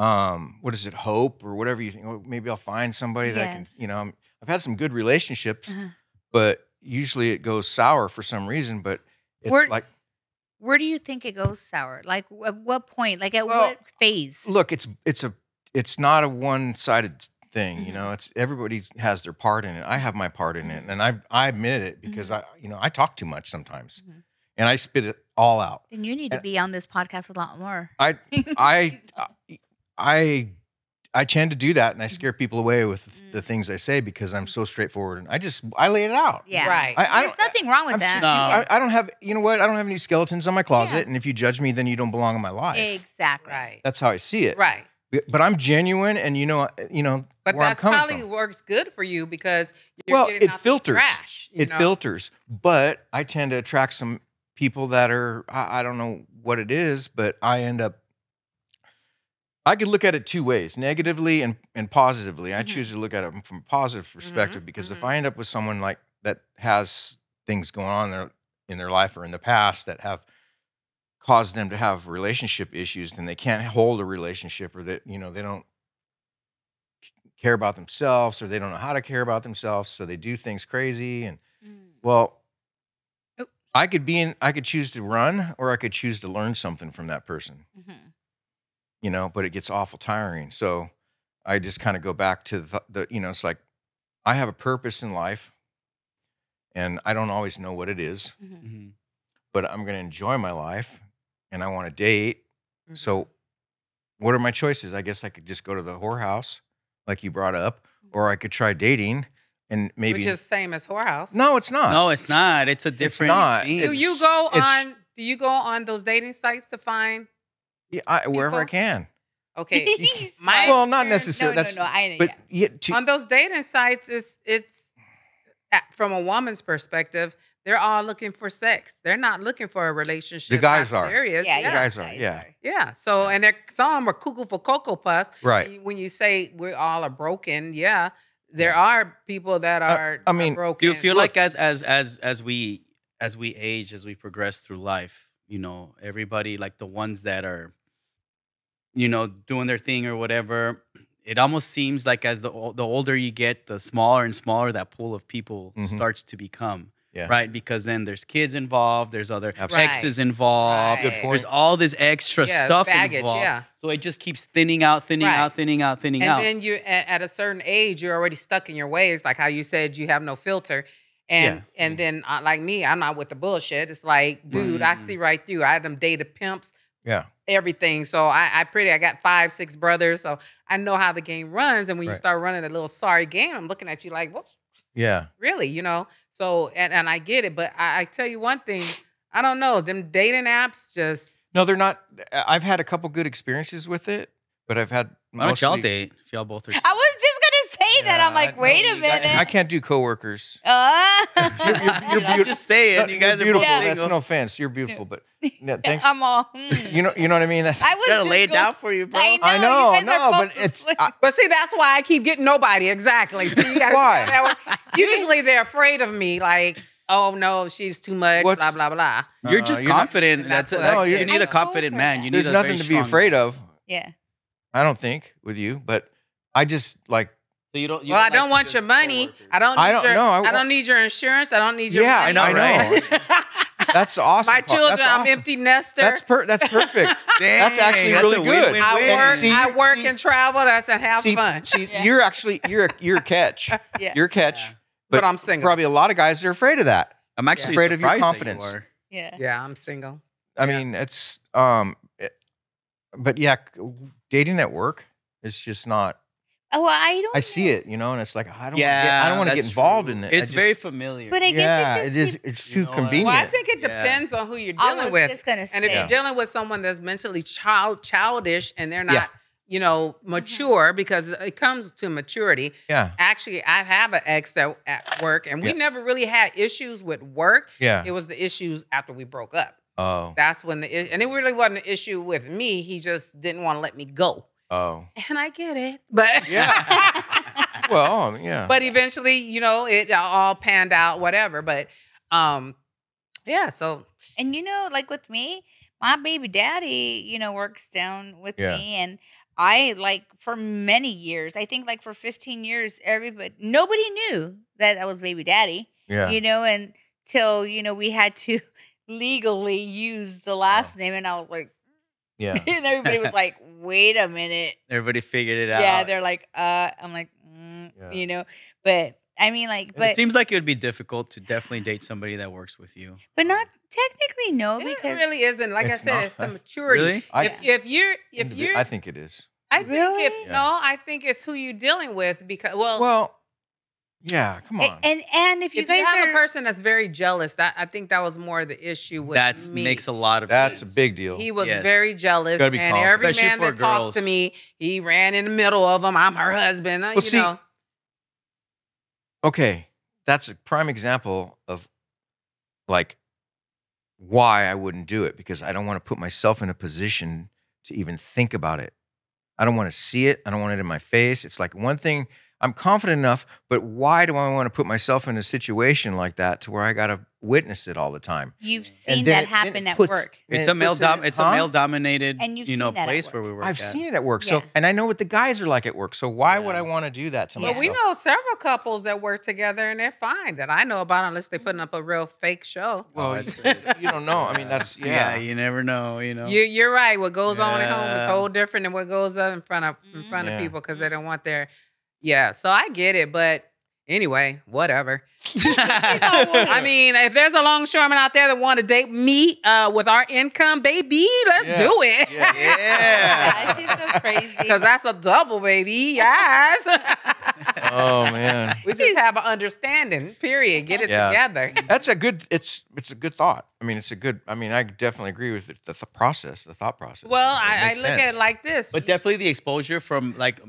um what is it hope or whatever you think. Oh, maybe I'll find somebody that can you know. I've had some good relationships, Uh-huh. but usually it goes sour for some reason. But it's Where- like where do you think it goes sour? Like at what point? Like at Well, what phase? look it's it's a it's not a one-sided thing you Mhm. know it's everybody has their part in it i have my part in it and i i admit it because i you know i talk too much sometimes Mhm. and i spit it all out Then you need to be on this podcast a lot more. i i [laughs] i i tend to do that and i scare people away with the Mm. things i say because i'm so straightforward and i just i lay it out yeah. Right. I- I There's nothing wrong with I'm that. 60, No. I, I don't have you know what i don't have any skeletons in my closet Yeah. and if you judge me then you don't belong in my life Exactly. Right. that's how i see it Right. but i'm genuine and you know you know But where i'm that coming probably from works good for you because you're Well, getting it out the filters. trash. you it know? filters but i tend to attract some people that are I, I don't know what it is but i end up i could look at it two ways negatively and, and positively i Mhm. choose to look at it from a positive perspective because if mhm. i end up with someone like that has things going on in their, in their life or in the past that have caused them to have relationship issues then they can't hold a relationship or that you know they don't care about themselves or they don't know how to care about themselves so they do things crazy and Mm. well, Oh. I could be in. I could choose to run, or I could choose to learn something from that person. Mhm. You know, but it gets awful tiring. So I just kind of go back to the, the. You know, it's like I have a purpose in life, and I don't always know what it is, Mhm. Mhm. but I'm going to enjoy my life, and I want to date. Mhm. So, what are my choices? I guess I could just go to the whorehouse, like you brought up, or I could try dating, and maybe which is same as whorehouse. no, it's not. No, it's not. It's a different. It's not. thing. Do It's- you go on? Do you go on those dating sites to find? Yeah, I, wherever I can. Okay, [laughs] my Well, not necessarily. No, That's no, no. I, but yeah. yeah, to, on those dating sites, it's it's from a woman's perspective. They're all looking for sex. They're not looking for a relationship. The guys not are. serious. yeah, Yeah, The guys are, yeah. yeah. So and they're some of them are cuckoo for cocoa puffs. right. When you say we all are broken, yeah, there are people that uh, are. I are mean, do you broken. Do you feel Look- like as as as as we as we age, as we progress through life, you know, everybody like the ones that are, you know, doing their thing or whatever, it almost seems like as the the older you get, the smaller and smaller that pool of people Mhm. starts to become. Yeah. Right, because then there's kids involved, there's other Absolutely. exes involved, Right. There's all this extra Yeah, stuff baggage, involved. yeah. So it just keeps thinning out, thinning Right. out, thinning out, thinning and out. And then you at, at a certain age you're already stuck in your ways like how you said you have no filter and Yeah. and then uh, like me i'm not with the bullshit it's like dude i see right through i had them dated pimps Yeah. Everything so i i pretty i got five six brothers so i know how the game runs and when you start running a little sorry game i'm looking at you like what's Yeah. really you know so and, and i get it but I, I tell you one thing i don't know them dating apps just No, they're not. I've had a couple good experiences with it, but I've had. Why don't y'all date if y'all both are? [laughs] I was just gonna say that. I'm like, I- wait a minute. I can't do coworkers. [laughs] Uh, You're- you're I'm beaut- just saying, No, you guys you're beautiful. Yeah. That's no offense. You're beautiful, but [laughs] yeah, thanks. I'm all. hmm. you know, you know what I mean. That's, I was gotta just lay it down for you, bro. I know. I you know, guys no, both but it's. I, [laughs] But see, that's why I keep getting nobody. Exactly. See, you Why? Usually they're afraid of me. Like, oh no, she's too much. What's- blah blah blah. You're Uh, just you're not- confident. That's that's what that's I you need a confident man. You need there's a nothing very to be strong- afraid of. Yeah. I don't think with you, but I just like So you don't. You well, I don't to want your money. coworkers. I don't. Need I don't your, know. I I, don't need your insurance. I don't need your. Yeah, money. I know, right? [laughs] That's awesome. My children. That's I'm awesome. empty nester. That's per- That's perfect. [laughs] That's actually Dang, really good. I work. see, I work see- and travel. That's and have see, fun. see, Yeah. you're actually you're a, you're a catch. [laughs] Yeah. You're a catch. Yeah. but, but I'm single. Probably a lot of guys are afraid of that. I'm actually Afraid of your surprised that you confidence. Yeah. Yeah, I'm single. I mean, it's um, it- but yeah, dating at work is just not. Oh, well, I don't. I see it, you know, and it's like I don't. Yeah, get, I don't want to get involved true. in it. It's just- very familiar. But I guess yeah, it just. it is. dep- It's You too know convenient. Well, I think it Yeah. depends on who you're I dealing was with. just gonna say. And if you're dealing with someone that's mentally child childish and they're not, Yeah. you know, mm-hmm. mature because it comes to maturity. yeah, Actually, I have an ex that at work, and we Yeah. never really had issues with work. yeah. It was the issues after we broke up. oh, That's when the and it really wasn't an issue with me. He just didn't want to let me go, oh, and I get it. But Yeah. [laughs] well, um, yeah. but eventually, you know, it all panned out, whatever. But um, yeah. So And you know, like with me, my baby daddy, you know, works down with Yeah. me and I like for many years, I think like for 15 years, everybody nobody knew that I was baby daddy. yeah, You know, until, you know, we had to [laughs] legally use the last name and I was like yeah. [laughs] and everybody was like, wait a minute. Everybody figured it out. Yeah, they're like, uh, I'm like, mm, Yeah. you know, but I mean, like, but it seems like it would be difficult to definitely date somebody that works with you. but not technically no it because it really isn't. Like I said, not. it's the maturity. Really? I, if, if you're if you're I think it is. I think Really? if Yeah. no, I think it's who you're dealing with because well, Well, yeah. Come on. and and if if you you, guys have are a person that's very jealous, that I think that was more the issue with That makes a lot of sense. That's a big deal. He was Yes. very jealous, be and confident. every Especially man for that talks to me, he ran in the middle of them. I'm her husband. uh, Well, you see, know, okay, that's a prime example of like why I wouldn't do it because I don't want to put myself in a position to even think about it. I don't want to see it. I don't want it in my face. It's like one thing I'm confident enough, but why do I want to put myself in a situation like that to where I got to witness it all the time? you've seen then that it- happen it at puts- work. It's a male puts it in- dom. It's Huh? a male dominated, And you've you know, seen place where we work. I've at. seen it at work. So, Yeah. and I know what the guys are like at work. So why would I want to do that to Yeah. but myself? we know several couples that work together and they're fine that I know about, unless they're putting up a real fake show. Oh, Well, that's you, [laughs] don't know. I mean, that's [laughs] yeah. yeah. you never know. You know. You, you're right. What goes on at home is whole different than what goes on in front of in mm-hmm. front Yeah. of people because they mm-hmm. don't want their. Yeah, so I get it, but anyway, whatever. [laughs] [laughs] I mean, if there's a longshoreman out there that want to date me uh, with our income, baby, let's Yeah. do it. Yeah. yeah. Yeah, [laughs] she's so crazy. Because that's a double, baby. Yes. oh man, we just have an understanding. Period. Get it Yeah. together. that's a good. It's it's a good thought. I mean, it's a good. I mean, I definitely agree with the, the, th- process, the thought process. Well, It I, I makes look at it like this. But definitely the exposure from like,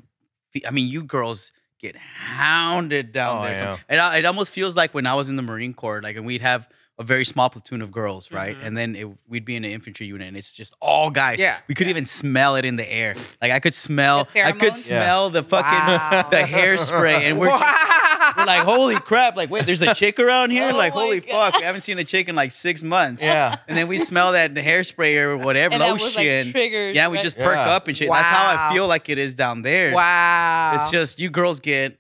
fe- I mean, you girls get hounded down Oh, there. I So- and I, it almost feels like when I was in the Marine Corps, like, and we'd have a very small platoon of girls, right? Mhm. And then it, we'd be in an infantry unit, and it's just all guys. Yeah, we could yeah. even smell it in the air. Like I could smell, The I could pheromones? Yeah. smell the fucking Wow. the hairspray, and we're. just- [laughs] wow. We're like, holy crap! Like, wait, there's a chick around here. Oh like, holy God. fuck, we haven't seen a chick in like six months. Yeah. And then we smell that hairspray or whatever and that lotion. was like triggered. Yeah, we right? just perk up and shit. That's how I feel like it is down there. wow. It's just you girls get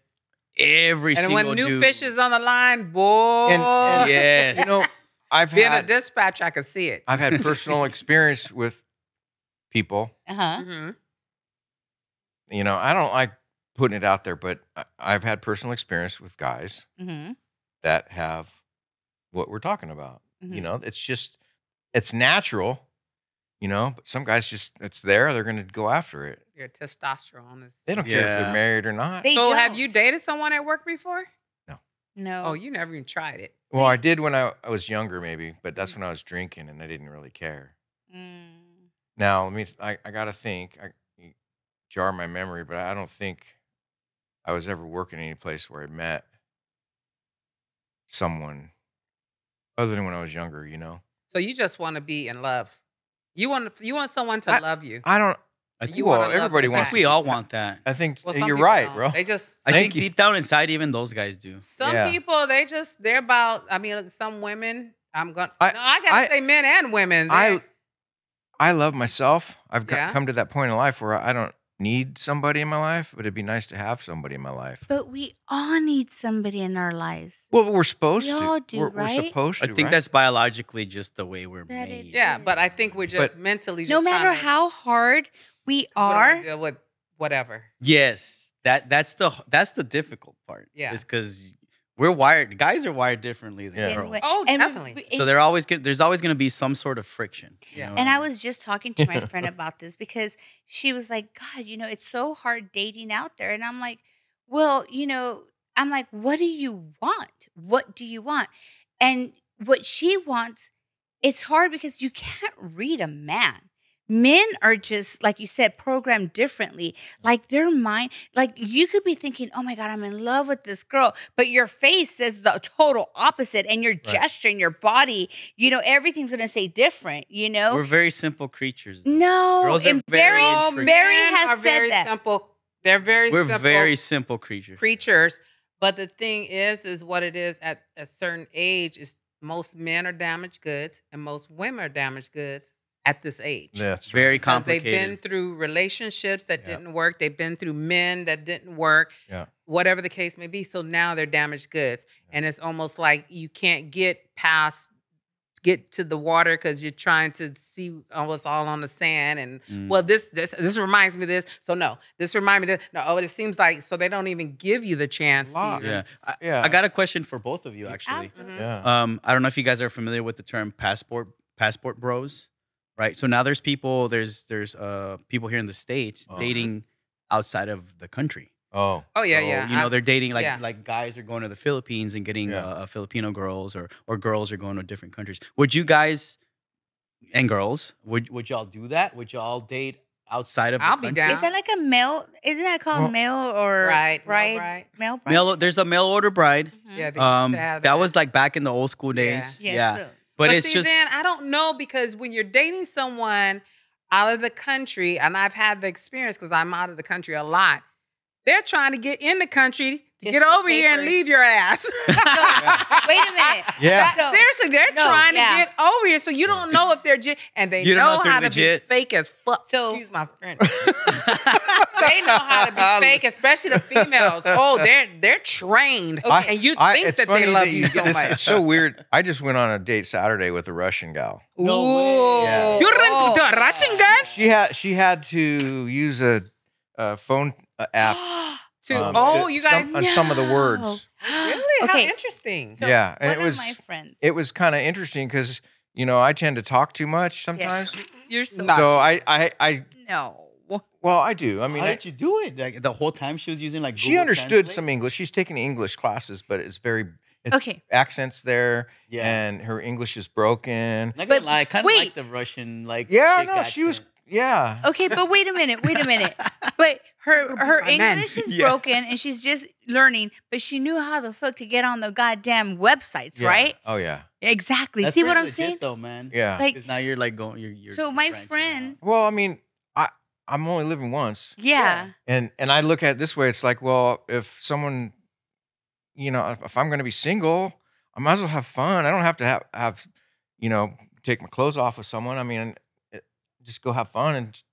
every and single when new dude. fish is on the line, boy. And- and- yes, You know, I've being a dispatch, I could see it. I've had [laughs] personal experience with people. Uh-huh. hmm You know, I don't like putting it out there, but I- I've had personal experience with guys Mm-hmm. that have what we're talking about. Mhm. You know, it's just it's natural. You know, but some guys just it's there. They're going to go after it. Your testosterone is. They don't care if they're married or not. They so, have don't. you dated someone at work before? No. No. Oh, you never even tried it. well, I did when I, I was younger, maybe, but that's when I was drinking and I didn't really care. Mm. Now, let me. I, I got to think. I jar my memory, but I don't think I was ever working any place where I met someone other than when I was younger. You know, So you just want to be in love. You want you want someone to I- love you. I don't. I You think, wanna well, love everybody wants. we all want that. I think Well, you're right, don't. bro. They just I think you. deep down inside, even those guys do. some Yeah. people they just they're about. I mean, some women. I'm going. to I- No, I gotta I- say men and women. I They're- I love myself. I've got, Yeah. come to that point in life where I don't need somebody in my life, but it'd be nice to have somebody in my life. But we all need somebody in our lives. Well, we're supposed We to. all do, we're, right? we're supposed to. I think right? that's biologically just the way we're That made. Yeah, but I think we're just But- mentally. Just No matter how hard we are, to deal with whatever. Yes, that that's the that's the difficult part. Yeah. is because we're wired. Guys are wired differently than Yeah. girls. Oh, and definitely. we- So they're always get, there's always going to be some sort of friction. you Yeah. know? And I was just talking to my friend [laughs] about this because she was like, God, you know, it's so hard dating out there. And I'm like, well, you know, I'm like, what do you want? What do you want? And what she wants, it's hard because you can't read a man. Men are just, like you said, programmed differently. Like their mind, like you could be thinking, oh my God, I'm in love with this girl, but your face says the total opposite, and your gesture and your body, you know, everything's gonna say different, you know? we're very simple creatures. though. No, Girls are and very Barry, oh, intriguing. Barry men has are said very that. simple. They're very We're simple very simple creatures. creatures. But the thing is, is what it is at a certain age is most men are damaged goods and most women are damaged goods at this age. That's right. very because they've been through relationships that Yeah. didn't work. They've been through men that didn't work. Yeah. Whatever the case may be. So now they're damaged goods. And it's almost like you can't get past get to the water because you're trying to see what's all on the sand and Mm. well this this this reminds me of this so no this reminds me of this no oh it seems like so they don't even give you the chance to yeah. I, Yeah. I got a question for both of you actually. Mhm. Yeah. Um, I don't know if you guys are familiar with the term passport passport bros, right? So now there's people there's there's uh people here in the states Uh-huh. dating outside of the country. oh. oh yeah So, yeah You know, they're dating like yeah. like guys are going to the Philippines and getting Yeah. uh, Filipino girls, or or girls are going to different countries. Would you guys and girls would would y'all do that? Would y'all date outside of? I'll the be country? down. Is that like a male? Isn't that called Well- male or right bride? right Male bride. Mail, there's a mail order bride. Yeah they used to Um, have that was like back in the old school days. Yes, Yeah, so- but, But it's see, just then I don't know because when you're dating someone out of the country, and I've had the experience because I'm out of the country a lot, they're trying to get in the country to Just get for over here and leave your ass. [laughs] [laughs] Wait a minute. Yeah. That- So- seriously, they're No, trying yeah. to get over here, so you don't know if they're j- and they You know know, if they're how to legit. be fake as fuck. So- Excuse my French. [laughs] they know how to be fake, especially the females. Oh, they're they're trained, I- and you I- think it's that they love that you so this- much. It's so weird. I just went on a date Saturday with a Russian gal. No Ooh. way. Yeah. You run to a oh, Russian guy? She had she had to use a, a phone app. [gasps] to um, oh, to you guys some, on some of the words. No. [gasps] Really? How interesting. So Yeah, and it was- my friends. It was kind of interesting because you know I tend to talk too much sometimes. You're so Not- So I, I I no. well I do. I mean how I- did you do it? Like the whole time she was using like she understood Translate? some English. She's taking English classes, but it's very it's Okay. accents there, Yeah. and her English is broken. Not But gonna lie, kind of like the Russian like. Yeah, chick no, she was yeah. Okay, but wait a minute. Wait a minute. [laughs] But her her my man. English is [laughs] Yeah. broken and she's just learning, but she knew how the fuck to get on the goddamn websites, yeah. right? Oh yeah, Exactly. That's See what I'm legit, saying? though, man? yeah. Like Because now you're like going. You're, you're so my friend, out. well, I mean, I I'm only living once, yeah. and and I look at it this way. It's like, well, if someone, you know, if, if I'm going to be single, I might as well have fun. I don't have to have have, you know, take my clothes off with someone. I mean, it, just go have fun and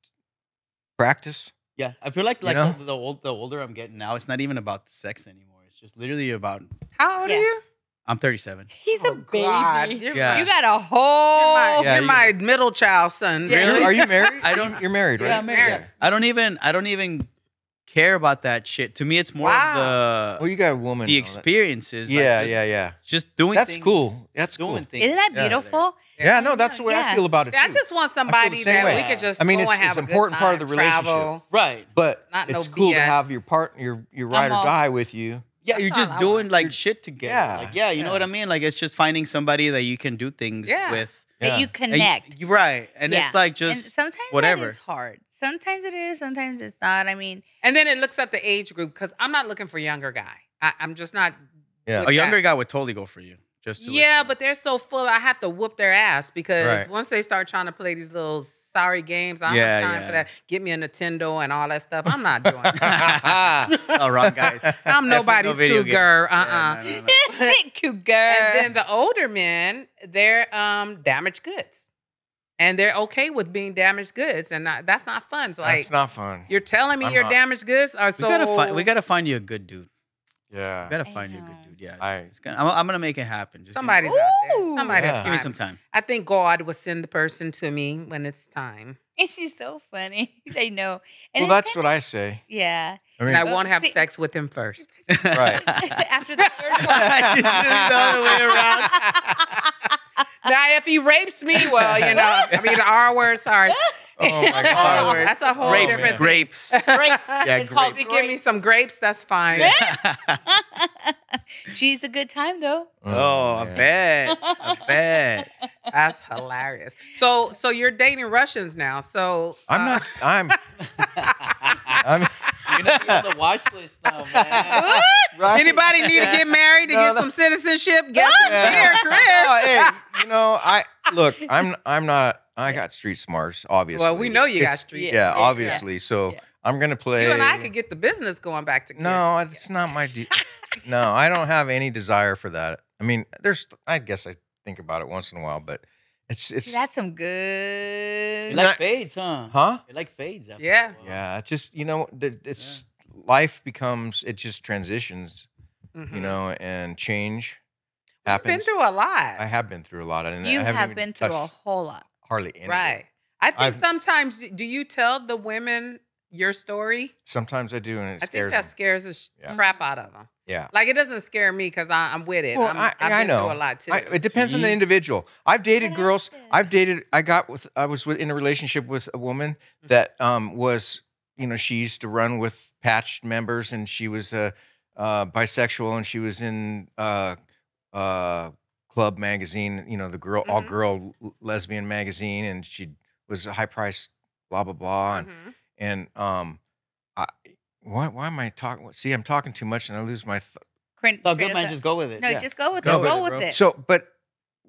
practice. Yeah, I feel like You like know? the, the old the older I'm getting now, it's not even about the sex anymore. It's just literally about. How old Yeah. are you? I'm 37. He's Oh, God. You're, Yeah. You got a You're whole my, Yeah, you're you- my middle child son. Really? Are you [laughs] married? I don't- You're married, right? Yeah, I'm married. I don't even I don't even care about that shit. To me, it's more Wow. of the Well, you got a woman. the though. That- experiences. like, Yeah, just- yeah, yeah. Just doing. That's things, cool. That's doing cool. things. Isn't that beautiful? Yeah, no, that's the way I feel about it Too. I just want somebody that way. we could just I mean, go it's- and have it's a an good important part of time, the relationship. travel. Right. but Not no it's cool to have your partner, your your ride or die with you. Yeah, That's you're just I doing want. like shit together. Yeah, Like, yeah, you know what I mean? Like, it's just finding somebody that you can do things Yeah. with. That Yeah. you you- connect. you're right. And Yeah. it's like and just sometimes whatever. that is hard. Sometimes it is, sometimes it's not. I mean, And then it looks at the age group because I'm not looking for a younger guy. I, I'm just not. Yeah. with a younger that. guy would totally go for you. Just to Yeah, but they're so full. I have to whoop their ass because Right. once they start trying to play these little sorry games, I don't Yeah, have time yeah. for that. Get me a Nintendo and all that stuff. I'm not doing [laughs] it. oh, wrong guys. [laughs] I'm nobody's no video game. cougar. Uh uh Yeah, no, no, no. [laughs] cougar. And then the older men, they're um damaged goods. And they're okay with being damaged goods, and not, that's not fun. It's like That's not fun. you're telling me I'm your not- damaged goods are We so. gotta find. We gotta find you a good dude. Yeah. We gotta I find you a know. good dude. Yeah, I- it's gonna, I'm, I'm gonna make it happen. Just Somebody's some- out there. Ooh. Somebody's Yeah. Just give me some time. I think God will send the person to me when it's time, And she's so funny. [laughs] I know. And well, that's kinda- what I say. Yeah. I mean, and I Well, won't have see- sex with him first. Right. [laughs] After the third [laughs] one. Just the other way around. [laughs] now, if he rapes me, well, you know, I mean, the R word, sorry. oh my God. word. That's a whole grapes, different thing. grapes. Great. Yeah, it's called he give me some grapes, that's fine. She's a good time though. oh, I man. bet. I bet. That's hilarious. So, so you're dating Russians now. So I'm uh, not. I'm. I'm. You're gonna be on the watch list now, man. right. Anybody need to get married to No, get no. some citizenship? Get some Yeah. here, Chris. Oh, hey, you know, I look. I'm. I'm not. I got street smarts, obviously. well, we know you got street. Yeah. Yeah, Yeah. obviously. So Yeah. I'm gonna play. You and I could get the business going back together. No, it's not my. De- [laughs] no, I don't have any desire for that. I mean, there's. I guess I think about it once in a while, but it's. It's. See, that's some You good. like Not- fades, huh? huh? You like fades. After Yeah. Yeah, it just you know, the- it's life becomes. It just transitions, Mhm. you know, and change We've been through a lot. I have been through a lot, and you I haven't have even been through a whole lot. hardly any. right. I think I've- sometimes do you tell the women your story? Sometimes I do, and it I think that them. scares the Yeah. crap out of them. Yeah. Like it doesn't scare me because I'm with it. Well, I'm, I, I've I been know. through a lot too. I, it depends on the individual. I've dated What girls. happened? I've dated. I got with. I was with, in a relationship with a woman Mm-hmm. that um, was. You know, she used to run with patched members, and she was uh, uh, bisexual, and she was in uh, uh, Club magazine. You know, the girl, all Mhm. girl lesbian magazine, and she was a high price. Blah blah blah, and Mhm. and um, I. Why, why am I talking? See, I'm talking too much, and I lose my. Th- Crin- It's all train good, man. Just go with it. no, Yeah. just go with Go it. with Go with bro. it. so, but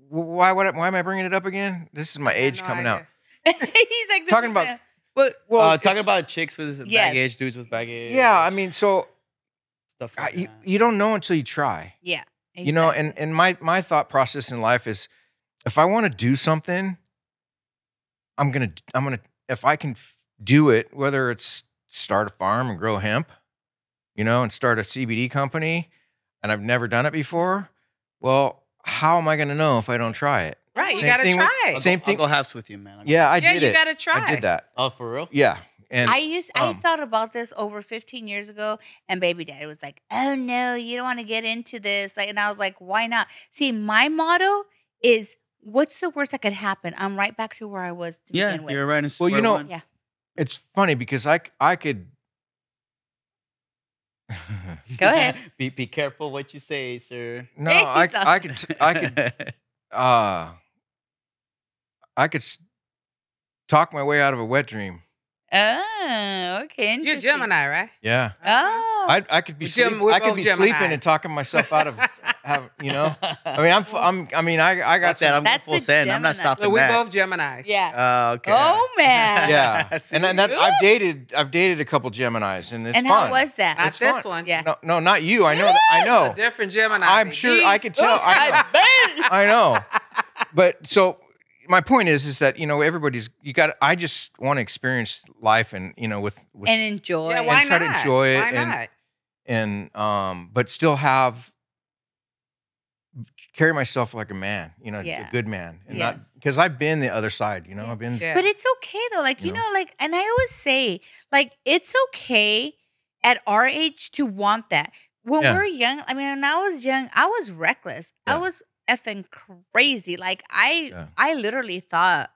wh- why? What? Why am I bringing it up again? This is my age no coming idea. out. [laughs] He's like Talking about- a- But Well, uh, talking about chicks with Yes. baggage, dudes with baggage. Yeah, I mean, so stuff I, you, you don't know until you try. yeah, You know, and and my my thought process in life is, if I want to do something, I'm gonna I'm gonna if I can f- do it, whether it's start a farm and grow hemp, you know, and start a CBD company, and I've never done it before. Well, how am I gonna know if I don't try it? Right, you gotta thing with- try. I'll same go, thing- I'll go halves with you, man. I'll go- Yeah, I yeah, did you gotta try. I did that. Oh, for real? Yeah, and I used I um, thought about this over 15 years ago, and baby daddy was like, "Oh no, you don't want to get into this." Like, and I was like, "Why not?" See, my motto is, "What's the worst that could happen?" I'm right back to where I was to Yeah, begin with. you're right. Well, you know- one. Yeah. It's funny because I I could. [laughs] Go ahead. be be careful what you say, sir. No, I, I could t- I could [laughs] uh I could s- talk my way out of a wet dream. Oh, okay. You're Gemini, right? Yeah. Oh, I I could be sleep, I could both be sleeping and talking myself out of [laughs] have, you know. I mean, I'm f- I'm I mean, I I got Got that. I'm That's full a send. I'm not stopping Look, we back. both Geminis. yeah. Oh, okay. Oh, [laughs] man. yeah. See? and then [laughs] that, I've dated I've dated a couple Geminis and it's and fun. how was that? Not It's this fun. one. Yeah. No, no, not you. I know that I A know. different Gemini. I'm sure I could tell. I know. [laughs] I know. But so my point is, is that you know everybody's you got. I just want to experience life and you know with, with and enjoy. Yeah, it. why try not? to enjoy it Why and- not? and um, but still have carry myself like a man, you know, Yeah. a good man, and not because I've been the other side. You know, I've been. Yeah. But it's okay though. Like, you You know, know? like, and I always say, like, it's okay at our age to want that. When Yeah. we're young, I mean, when I was young, I was reckless. I was effing crazy. Like, I, Yeah. I literally thought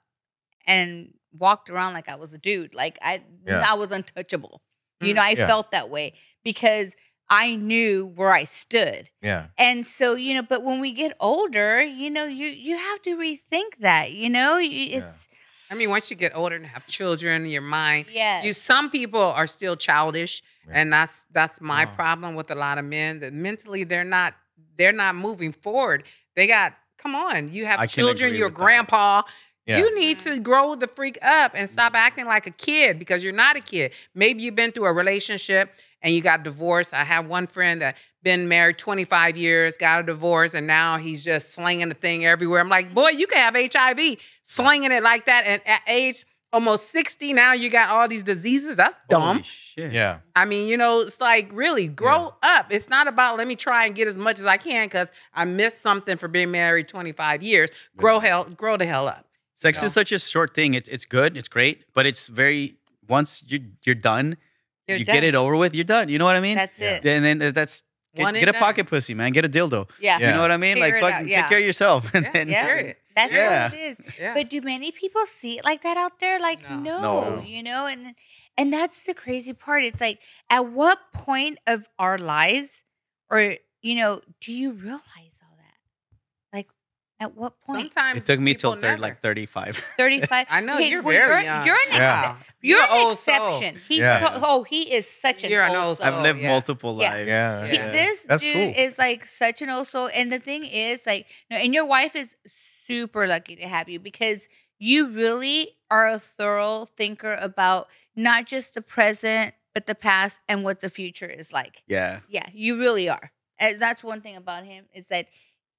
and walked around like I was a dude. Like, I, Yeah. I was untouchable. You Mm. know, I Yeah. felt that way because I knew where I stood. Yeah, And so, you know, but when we get older, you know, you you have to rethink that. You know, You- it's I mean, once you get older and have children, your mind. yeah, You some people are still childish, Yeah. and that's that's my Oh. problem with a lot of men. That mentally they're not they're not moving forward. They got come on. You have I children. Your with that. grandpa. yeah. You need to mm-hmm. grow the freak up and stop mm-hmm. acting like a kid because you're not a kid. Maybe you've been through a relationship and you got divorced. I have one friend that been married 25 years, got a divorce, and now he's just slinging the thing everywhere. I'm like, boy, you can have HIV, slinging it like that, and at age almost 60 now you got all these diseases. That's dumb. Holy shit. Yeah. I mean, you know, it's like really grow up. It's not about let me try and get as much as I can because I missed something for being married 25 years. Grow hell, grow the hell up. Sex No. is such a short thing. It's it's good. It's great, but it's very once you you're done, You're you done. get it over with. You're done. You know what I mean? That's Yeah. it. and then that's get, One get a done. pocket pussy, man. Get a dildo. Yeah. Yeah. You know what I mean? Figure like fucking yeah. take care of yourself. And Yeah, then Yeah. That's Yeah. what it is. Yeah. But do many people see it like that out there? Like, No. no, No. you know, and and that's the crazy part. It's like, at what point of our lives, or you know, do you realize all that? Like, at what point? Sometimes it took me till people third, like 35. [laughs] Thirty-five. I know Okay, you're well, very you're, young. You're an Yeah. You're, You're an old soul. exception. He's Yeah. oh, he is such an You're an old old soul. I've lived yeah. multiple Yeah. lives. Yeah. He- This That's dude cool. is like such an also, and the thing is, like, and your wife is super lucky to have you because you really are a thorough thinker about not just the present but the past and what the future is like. Yeah. Yeah, you really are. And that's one thing about him is that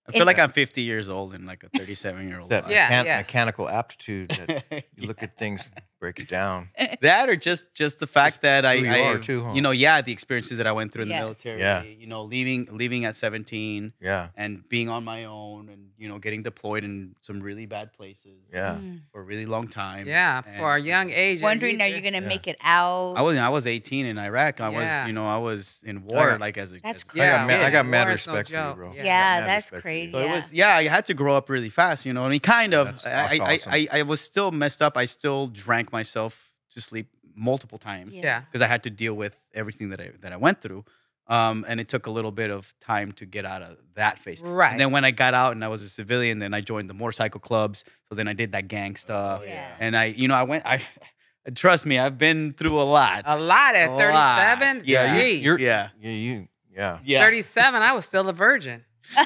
I feel It's- like I'm 50 years old and like a 37 year old. that Yeah, mechan- yeah. mechanical aptitude that [laughs] you look at things, break it down. [laughs] that or just just the fact that I, you I are too, huh? you know, yeah, the experiences that I went through in Yes. the military. Yeah. You know, leaving leaving at 17 Yeah. and being on my own and you know getting deployed in some really bad places. Yeah. mm, For a really long time. Yeah, for a young age. and wondering are you could- going to Yeah. make it out? I was I was 18 in Iraq. I Yeah. was you know I was in war got- like as a That's as crazy. I got, kid. ma- I got War mad is no respect for you, joke. bro. Yeah. Yeah, that's respect for you. crazy. So it Yeah. was yeah, I had to grow up really fast, you know. I mean, kind of. That's- that's I, I. I I was still messed up. I still drank myself to sleep multiple times Yeah. Yeah. because I had to deal with everything that I that I went through. Um, and it took a little bit of time to get out of that phase. Right. And then when I got out and I was a civilian, then I joined the motorcycle clubs. So then I did that gang stuff. Oh, yeah. And I, you know, I went. I [laughs] trust me, I've been through a lot. a lot at 37. lot. Yeah, Jeez. you're, yeah, Yeah, you. Yeah. yeah. 37. I was still a virgin. [laughs] [laughs]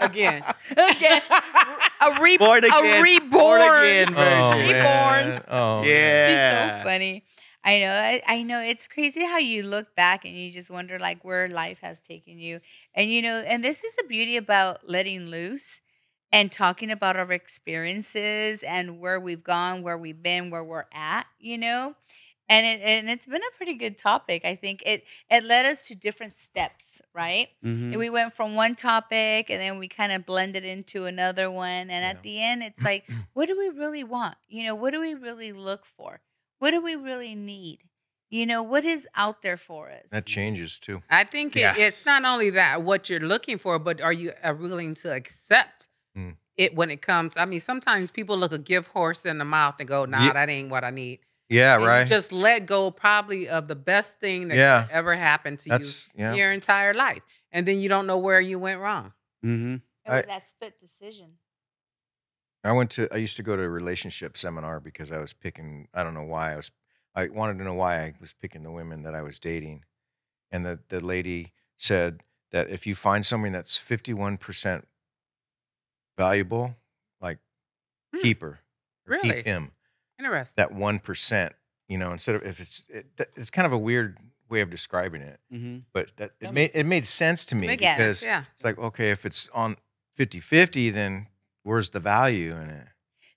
Again. Again. a, re- Born again. a reborn. Born again. Oh, virgin. man. Oh, Yeah. She's so funny. I know. I, I know. It's crazy how you look back and you just wonder like where life has taken you. And you know, and this is the beauty about letting loose and talking about our experiences and where we've gone, where we've been, where we're at, you know? And it and it's been a pretty good topic. I think it it led us to different steps, right? Mhm. And we went from one topic and then we kind of blended into another one. And Yeah. at the end, it's like, [clears throat] what do we really want? You know, what do we really look for? What do we really need? You know, what is out there for us? That changes too. I think it, Yes. it's not only that what you're looking for, but are you uh, willing to accept Mm. it when it comes? I mean, sometimes people look a gift horse in the mouth and go, "Nah, Ye- that ain't what I need." Yeah, And you right. just let go, probably of the best thing that Yeah. could ever happened to That's you yeah. your entire life, and then you don't know where you went wrong. Mhm. it was I- that split decision. I went to I used to go to a relationship seminar because I was picking I don't know why I was I wanted to know why I was picking the women that I was dating. And the, the lady said that if you find someone that's 51% valuable, like Hmm. keep her or Really? keep him. Interesting. That 1%, you know, instead of if it's it, it's kind of a weird way of describing it, Mhm. but that, it made makes it made sense to me Makes because sense, yeah. it's like okay, if it's on 50-50, then where's the value in it?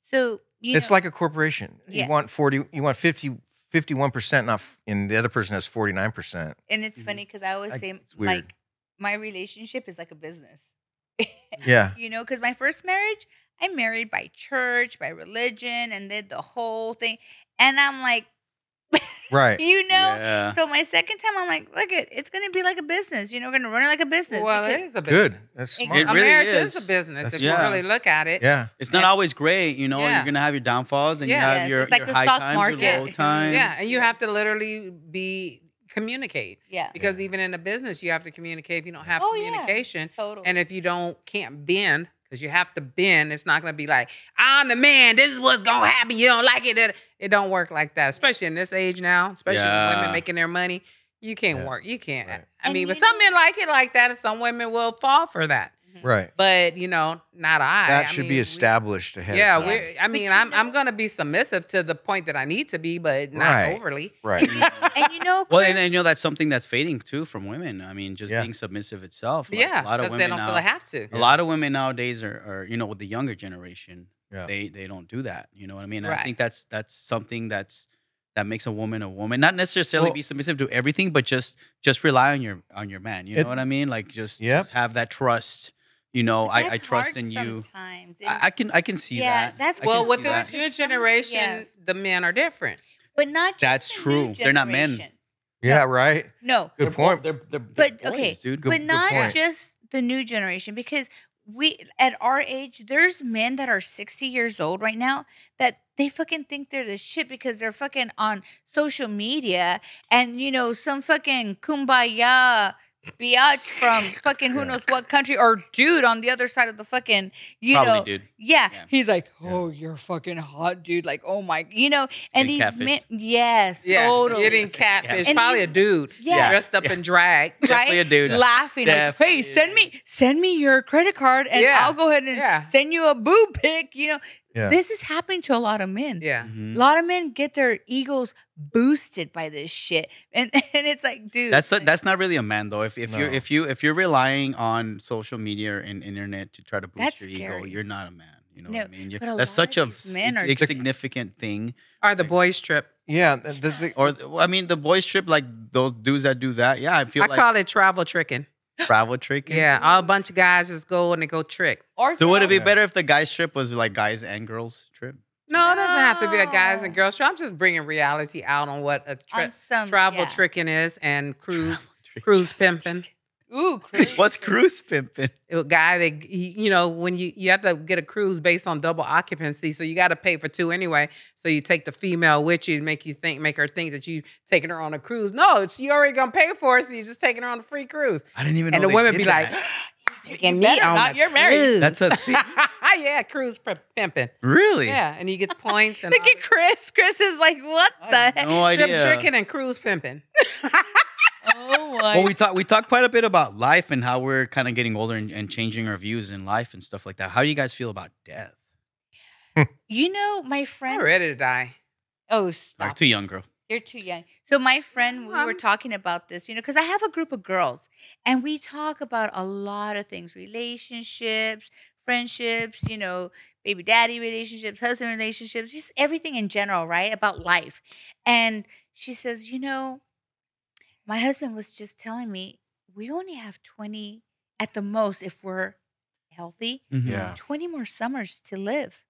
So, you it's know, like a corporation. Yeah. You want 40 you want 50 51% not f- and the other person has 49%. and it's Mhm. funny because I always I- say, it's weird. like, my relationship is like a business. [laughs] Yeah. you know, because my first marriage, I married by church, by religion, and did the whole thing. And I'm like, Right. [laughs] you know, Yeah. so my second time, I'm like, look it, it's gonna be like a business. You know, we're gonna run it like a business. Well, it is because- is a Good. business. That's smart. It a really marriage is. is. a business That's- if yeah. you really look at it. yeah. It's not And- always great, you know. Yeah. You're gonna have your downfalls and Yeah. you have Yes, your, it's like your the high stock times, market. your low mm-hmm. times. Yeah, and you have to literally be communicate yeah, because even in a business you have to communicate. If you don't have Oh, yeah. communication, totally. and if you don't can't bend because you have to bend, it's not going to be like I'm the man. This is what's going to happen. You don't like it. It, it don't work like that, especially in this age now. Especially Yeah. women making their money. You can't Yeah. work. You can't. Right. I And mean, but you some men like it like that, and some women will fall for that. Mhm. Right. But you know, not I. That I should mean, be we- established ahead. Yeah, of time. we're, I mean, I'm I'm gonna be submissive to the point that I need to be, but not Right. overly. right. [laughs] and you know, Well, and, Chris, and you know that's something that's fading too from women. I mean, just Yeah. being submissive itself. Like, yeah, a lot of because women they don't now, feel they have to. a lot of women nowadays are, are you know with the younger generation Yeah. they they don't do that you know what i mean and i think that's that's something that's that makes a woman a woman not necessarily Well- be submissive to everything but just just rely on your on your man you know what i mean like just, Yep. just have that trust you know i i trust hard in you Sometimes. I, I can i can see Yeah, that that's Well, with that. this that. new generation, yes. the men are different. but not just That's the new true. They're not men. generation. Yeah, right. No, Good point. they're, they're, But, they're okay, boys, dude Good- but not point. just the new generation because we at our age there's men that are 60 years old right now that they fucking think they're the shit because they're fucking on social media and you know some fucking kumbaya biatch from [laughs] fucking who Yeah. knows what country or dude on the other side of the fucking you probably know dude yeah, Yeah. he's like Yeah. oh you're fucking hot dude like oh my you know and Getting these catfished. men yes Yeah, totally getting catfish. And Probably these- a dude Yeah. dressed up in drag. [laughs] Definitely a right? dude. [laughs] Laughing. Like, hey, send me send me your credit card and Yeah. I'll go ahead and Yeah. send you a boob pic. You know, Yeah. this is happening to a lot of men. Yeah. Mhm. A lot of men get their egos boosted by this shit. And [laughs] and it's like, dude. That's like, that's not really a man though. If if you're if you if you're relying on social media and internet to try to boost That's your ego, you're not a man. You know No, what I mean? But a that's lot such a of these men are- insignificant thing. Or the boys trip. Yeah. The, the, the- Or th- well, I mean, the boys trip like those dudes that do that. Yeah, I feel like I like call it travel tricking. Travel tricking. Yeah, all a bunch of guys just go and they go trick. or So would it be better if the guys trip was like guys and girls trip? No, it doesn't have to be a guys and girls trip. I'm just bringing reality out on what a on some travel yeah. tricking is and [laughs] cruise cruise pimping. Ooh, [laughs] cruise. What's cruise pimping? a guy that he- you know when you you have to get a cruise based on double occupancy so you got to pay for two anyway so you take the female with you and make you think make her think that you taking her on a cruise no it's you already gonna pay for it so you're just taking her on a free cruise I didn't even. and know the women did be like that. taking better not, a you're married. cruise." That's a [laughs] thing. yeah cruise pimping really. yeah and you get points [laughs] and Look all at Chris. Chris is like, what I the had heck? no Trip idea. tricking and cruise pimping Oh my Well, we talked we talked quite a bit about life and how we're kind of getting older and, and changing our views in life and stuff like that. How do you guys feel about death? [laughs] You know, my i'm friend. ready to die Oh, Or stop. too young, girl. You're too young. So my friend, we were Um, talking about this, you know, because I have a group of girls, and we talk about a lot of things: relationships, friendships, you know, baby daddy relationships, husband relationships, just everything in general, right? About life. And she says, you know, my husband was just telling me we only have twenty at the most if we're healthy, Mhm. Yeah. twenty more summers to live.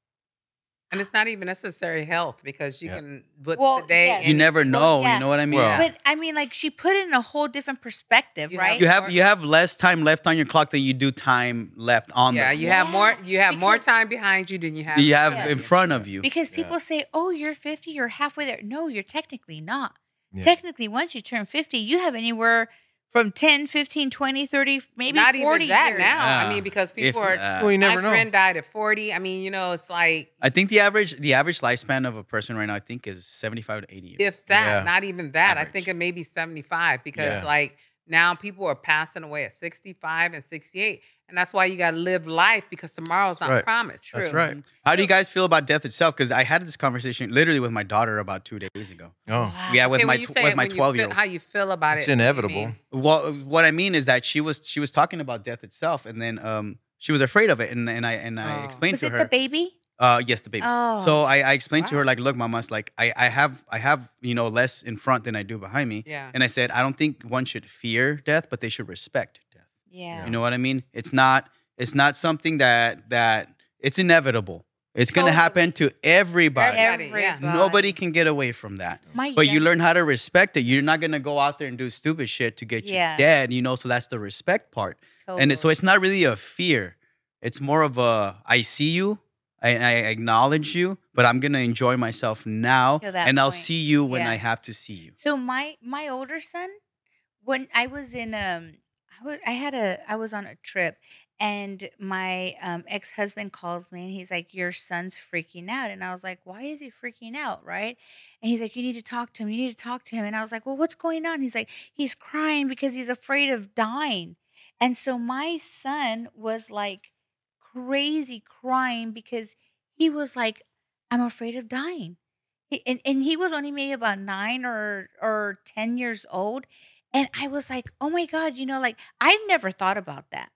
and it's not even necessary health because you Yeah. can but Well, today yes. You and- never Well, know. yeah. You know what I mean? Well- But I mean, like she put it in a whole different perspective, You right? have- you have you have less time left on your clock than you do time left on yeah the you have more you have more time behind you than you have you have Yes. in front of you. Because Yeah. people say, "Oh, you're 50, you're halfway there." No, you're technically not. Yeah. Technically, once you turn 50, you have anywhere from 10, 15, 20, 30, maybe not 40 even that years. now. I mean, because If people are. that. well, you never my know. friend died at forty. I mean, you know, it's like I think the average the average lifespan of a person right now I think is seventy five to eighty years. if that, Yeah. not even that. I think it may be seventy five because Yeah. like now people are passing away at sixty five and sixty eight, and that's why you got to live life because tomorrow's not Right. promised. That's right. How do you guys feel about death itself? Because I had this conversation literally with my daughter about two days ago. Oh, Yeah, with Okay, my when you tw- say with my twelve year old. how you feel about it's it? It's inevitable. mean? Well, what I mean is that she was she was talking about death itself, and then um she was afraid of it, and and I and I Oh. explained Was to her. Was it her. the baby? Uh, yes, the baby. Oh. So I, I explained to her like, look, mama's like, I, I have I have you know less in front than I do behind me, Yeah. and I said I don't think one should fear death, but they should respect death. Yeah. You know what I mean? It's not it's not something that that it's inevitable. It's gonna Totally. happen to everybody. Everybody, yeah. Nobody can get away from that. My But you learn how to respect it. You're not gonna go out there and do stupid shit to get Yeah. you dead, you know. So that's the respect part. And so it's not really a fear. It's more of a I see you, I, I acknowledge you, but I'm gonna enjoy myself now, and I'll point. see you when Yeah. I have to see you. So my my older son, when I was in um, I was I had a I was on a trip, and my um, ex husband calls me and he's like, "Your son's freaking out," and I was like, "Why is he freaking out?" Right? And he's like, "You need to talk to him. You need to talk to him." And I was like, "Well, what's going on?" He's like, "He's crying because he's afraid of dying." And so my son was like crazy crying because he was like, I'm afraid of dying. And, and he was only maybe about nine or or 10 years old. And I was like, oh my God, you know, like I've never thought about that.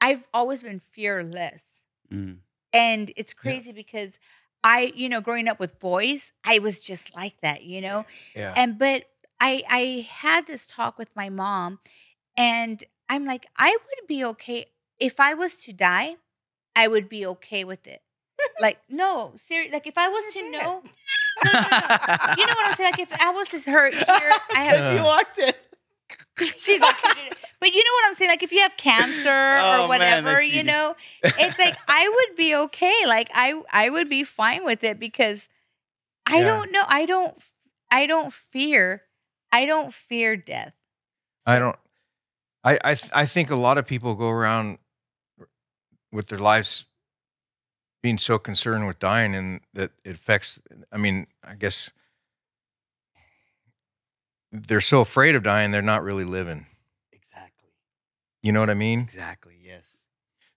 I've always been fearless. Mm. And it's crazy because I, you know, growing up with boys, I was just like that, you know? Yeah. And but I I had this talk with my mom and I'm like, I would be okay if I was to die, I would be okay with it. like, no, seriously, like if I was to [laughs] know, no, no, no. you know what I'm saying? Like if I was to hurt here, I [laughs] have you walked in. [laughs] She's like, but you know what I'm saying? Like, if you have cancer Oh, or man, whatever, that's you know, it's like [laughs] I would be okay. Like, I I would be fine with it because I Yeah. don't know. I don't. I don't fear. I don't fear death. I don't. I I th- I think a lot of people go around with their lives being so concerned with dying and that it affects. I mean, I guess they're so afraid of dying, they're not really living. Exactly. You know what I mean? Exactly. Yes.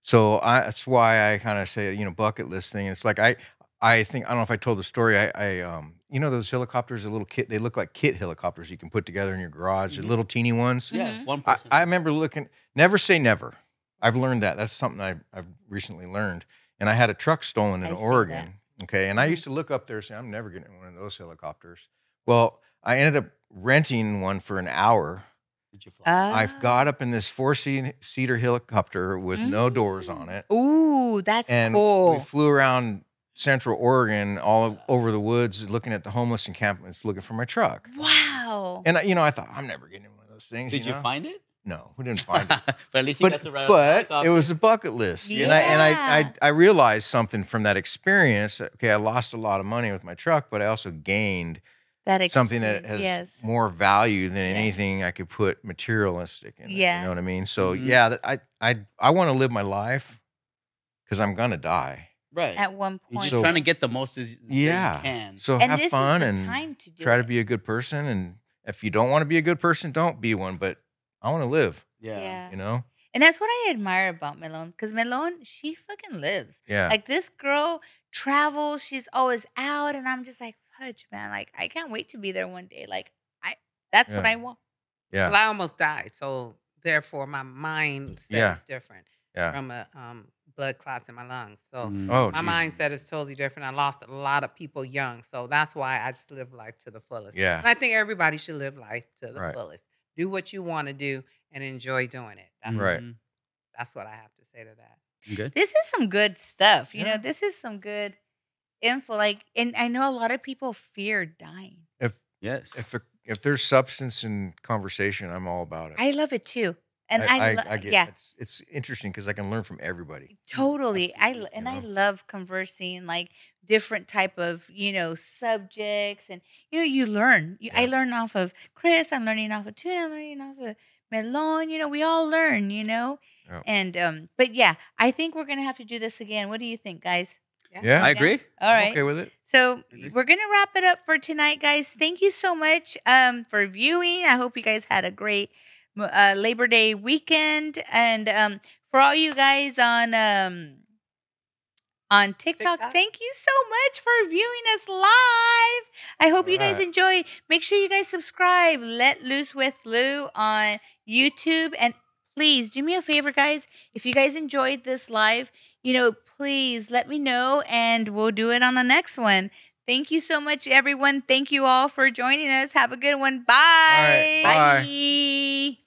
So I, that's why I kind of say, you know, bucket list thing. It's like I, I think I don't know if I told the story. I, I um, you know, those helicopters, a little kit. They look like kit helicopters you can put together in your garage. The Mhm. little teeny ones. Yeah. Mhm. One I, person. I remember looking. Never say never. I've learned that. That's something I, I've recently learned. And I had a truck stolen in I Oregon. Okay, and I Mhm. used to look up there and say, I'm never getting one of those helicopters. Well, I ended up renting one for an hour. Did you fly? I've Ah. got up in this four seat- seater helicopter with no doors on it. Ooh, that's and cool. we flew around Central Oregon, all over the woods, looking at the homeless encampments, looking for my truck. Wow. And I, you know, I thought I'm never getting one of those things. Did you know? find it? No, we didn't [laughs] find it. but at least you got but to ride on the but it was a bucket list, and I and I, I I realized something from that experience. Okay, I lost a lot of money with my truck, but I also gained that something that has yes. more value than Yeah. anything I could put materialistic in. it, Yeah. you know what I mean. So Mhm. yeah, that, I I I want to live my life because I'm gonna die. right. at one You're point. just So- trying to get the most as Yeah. you can. So and have this fun and time to do try it. to be a good person. And if you don't want to be a good person, don't be one. But I want to live. Yeah. yeah. You know. And that's what I admire about Melone because Melone, she fucking lives. Yeah. Like this girl travels, she's always out, and I'm just like, fudge, man. Like I can't wait to be there one day. Like I, that's what I want. yeah. Well, I almost died, so therefore my mindset Yeah. is different Yeah. from a um, blood clots in my lungs. So Mm. Oh, my geez. mindset is totally different. I lost a lot of people young, so that's why I just live life to the fullest. Yeah. and I think everybody should live life to the Right. fullest. Do what you want to do and enjoy doing it. That's Right. Mhm. That's what I have to say to that. You Good. This is some good stuff. You Yeah. know, this is some good info. Like, and I know a lot of people fear dying. If Yes. if there- if there's substance in conversation, I'm all about it. I love it too. And I, lo- I get yeah, it's, it's interesting because I can learn from everybody. totally. I and you I love conversing like different type of you know subjects, and you know you learn. You, I learn off of Chris. I'm learning off of Tuna. I'm learning off of Melon. You know, we all learn. You know, Yeah. and um, but yeah, I think we're gonna have to do this again. What do you think, guys? Yeah, I agree. All right, I'm okay with it. So we're gonna wrap it up for tonight, guys. Thank you so much um, for viewing. I hope you guys had a great uh, Labor Day weekend, and um, for all you guys on um, on TikTok, TikTok. thank you so much for viewing us live. I hope you guys Right. enjoy. Make sure you guys subscribe. Let Loose with Lou on YouTube, and please do me a favor, guys. If you guys enjoyed this live, you know, please let me know and we'll do it on the next one. Thank you so much, everyone. Thank you all for joining us. Have a good one. Bye. right, bye. Bye.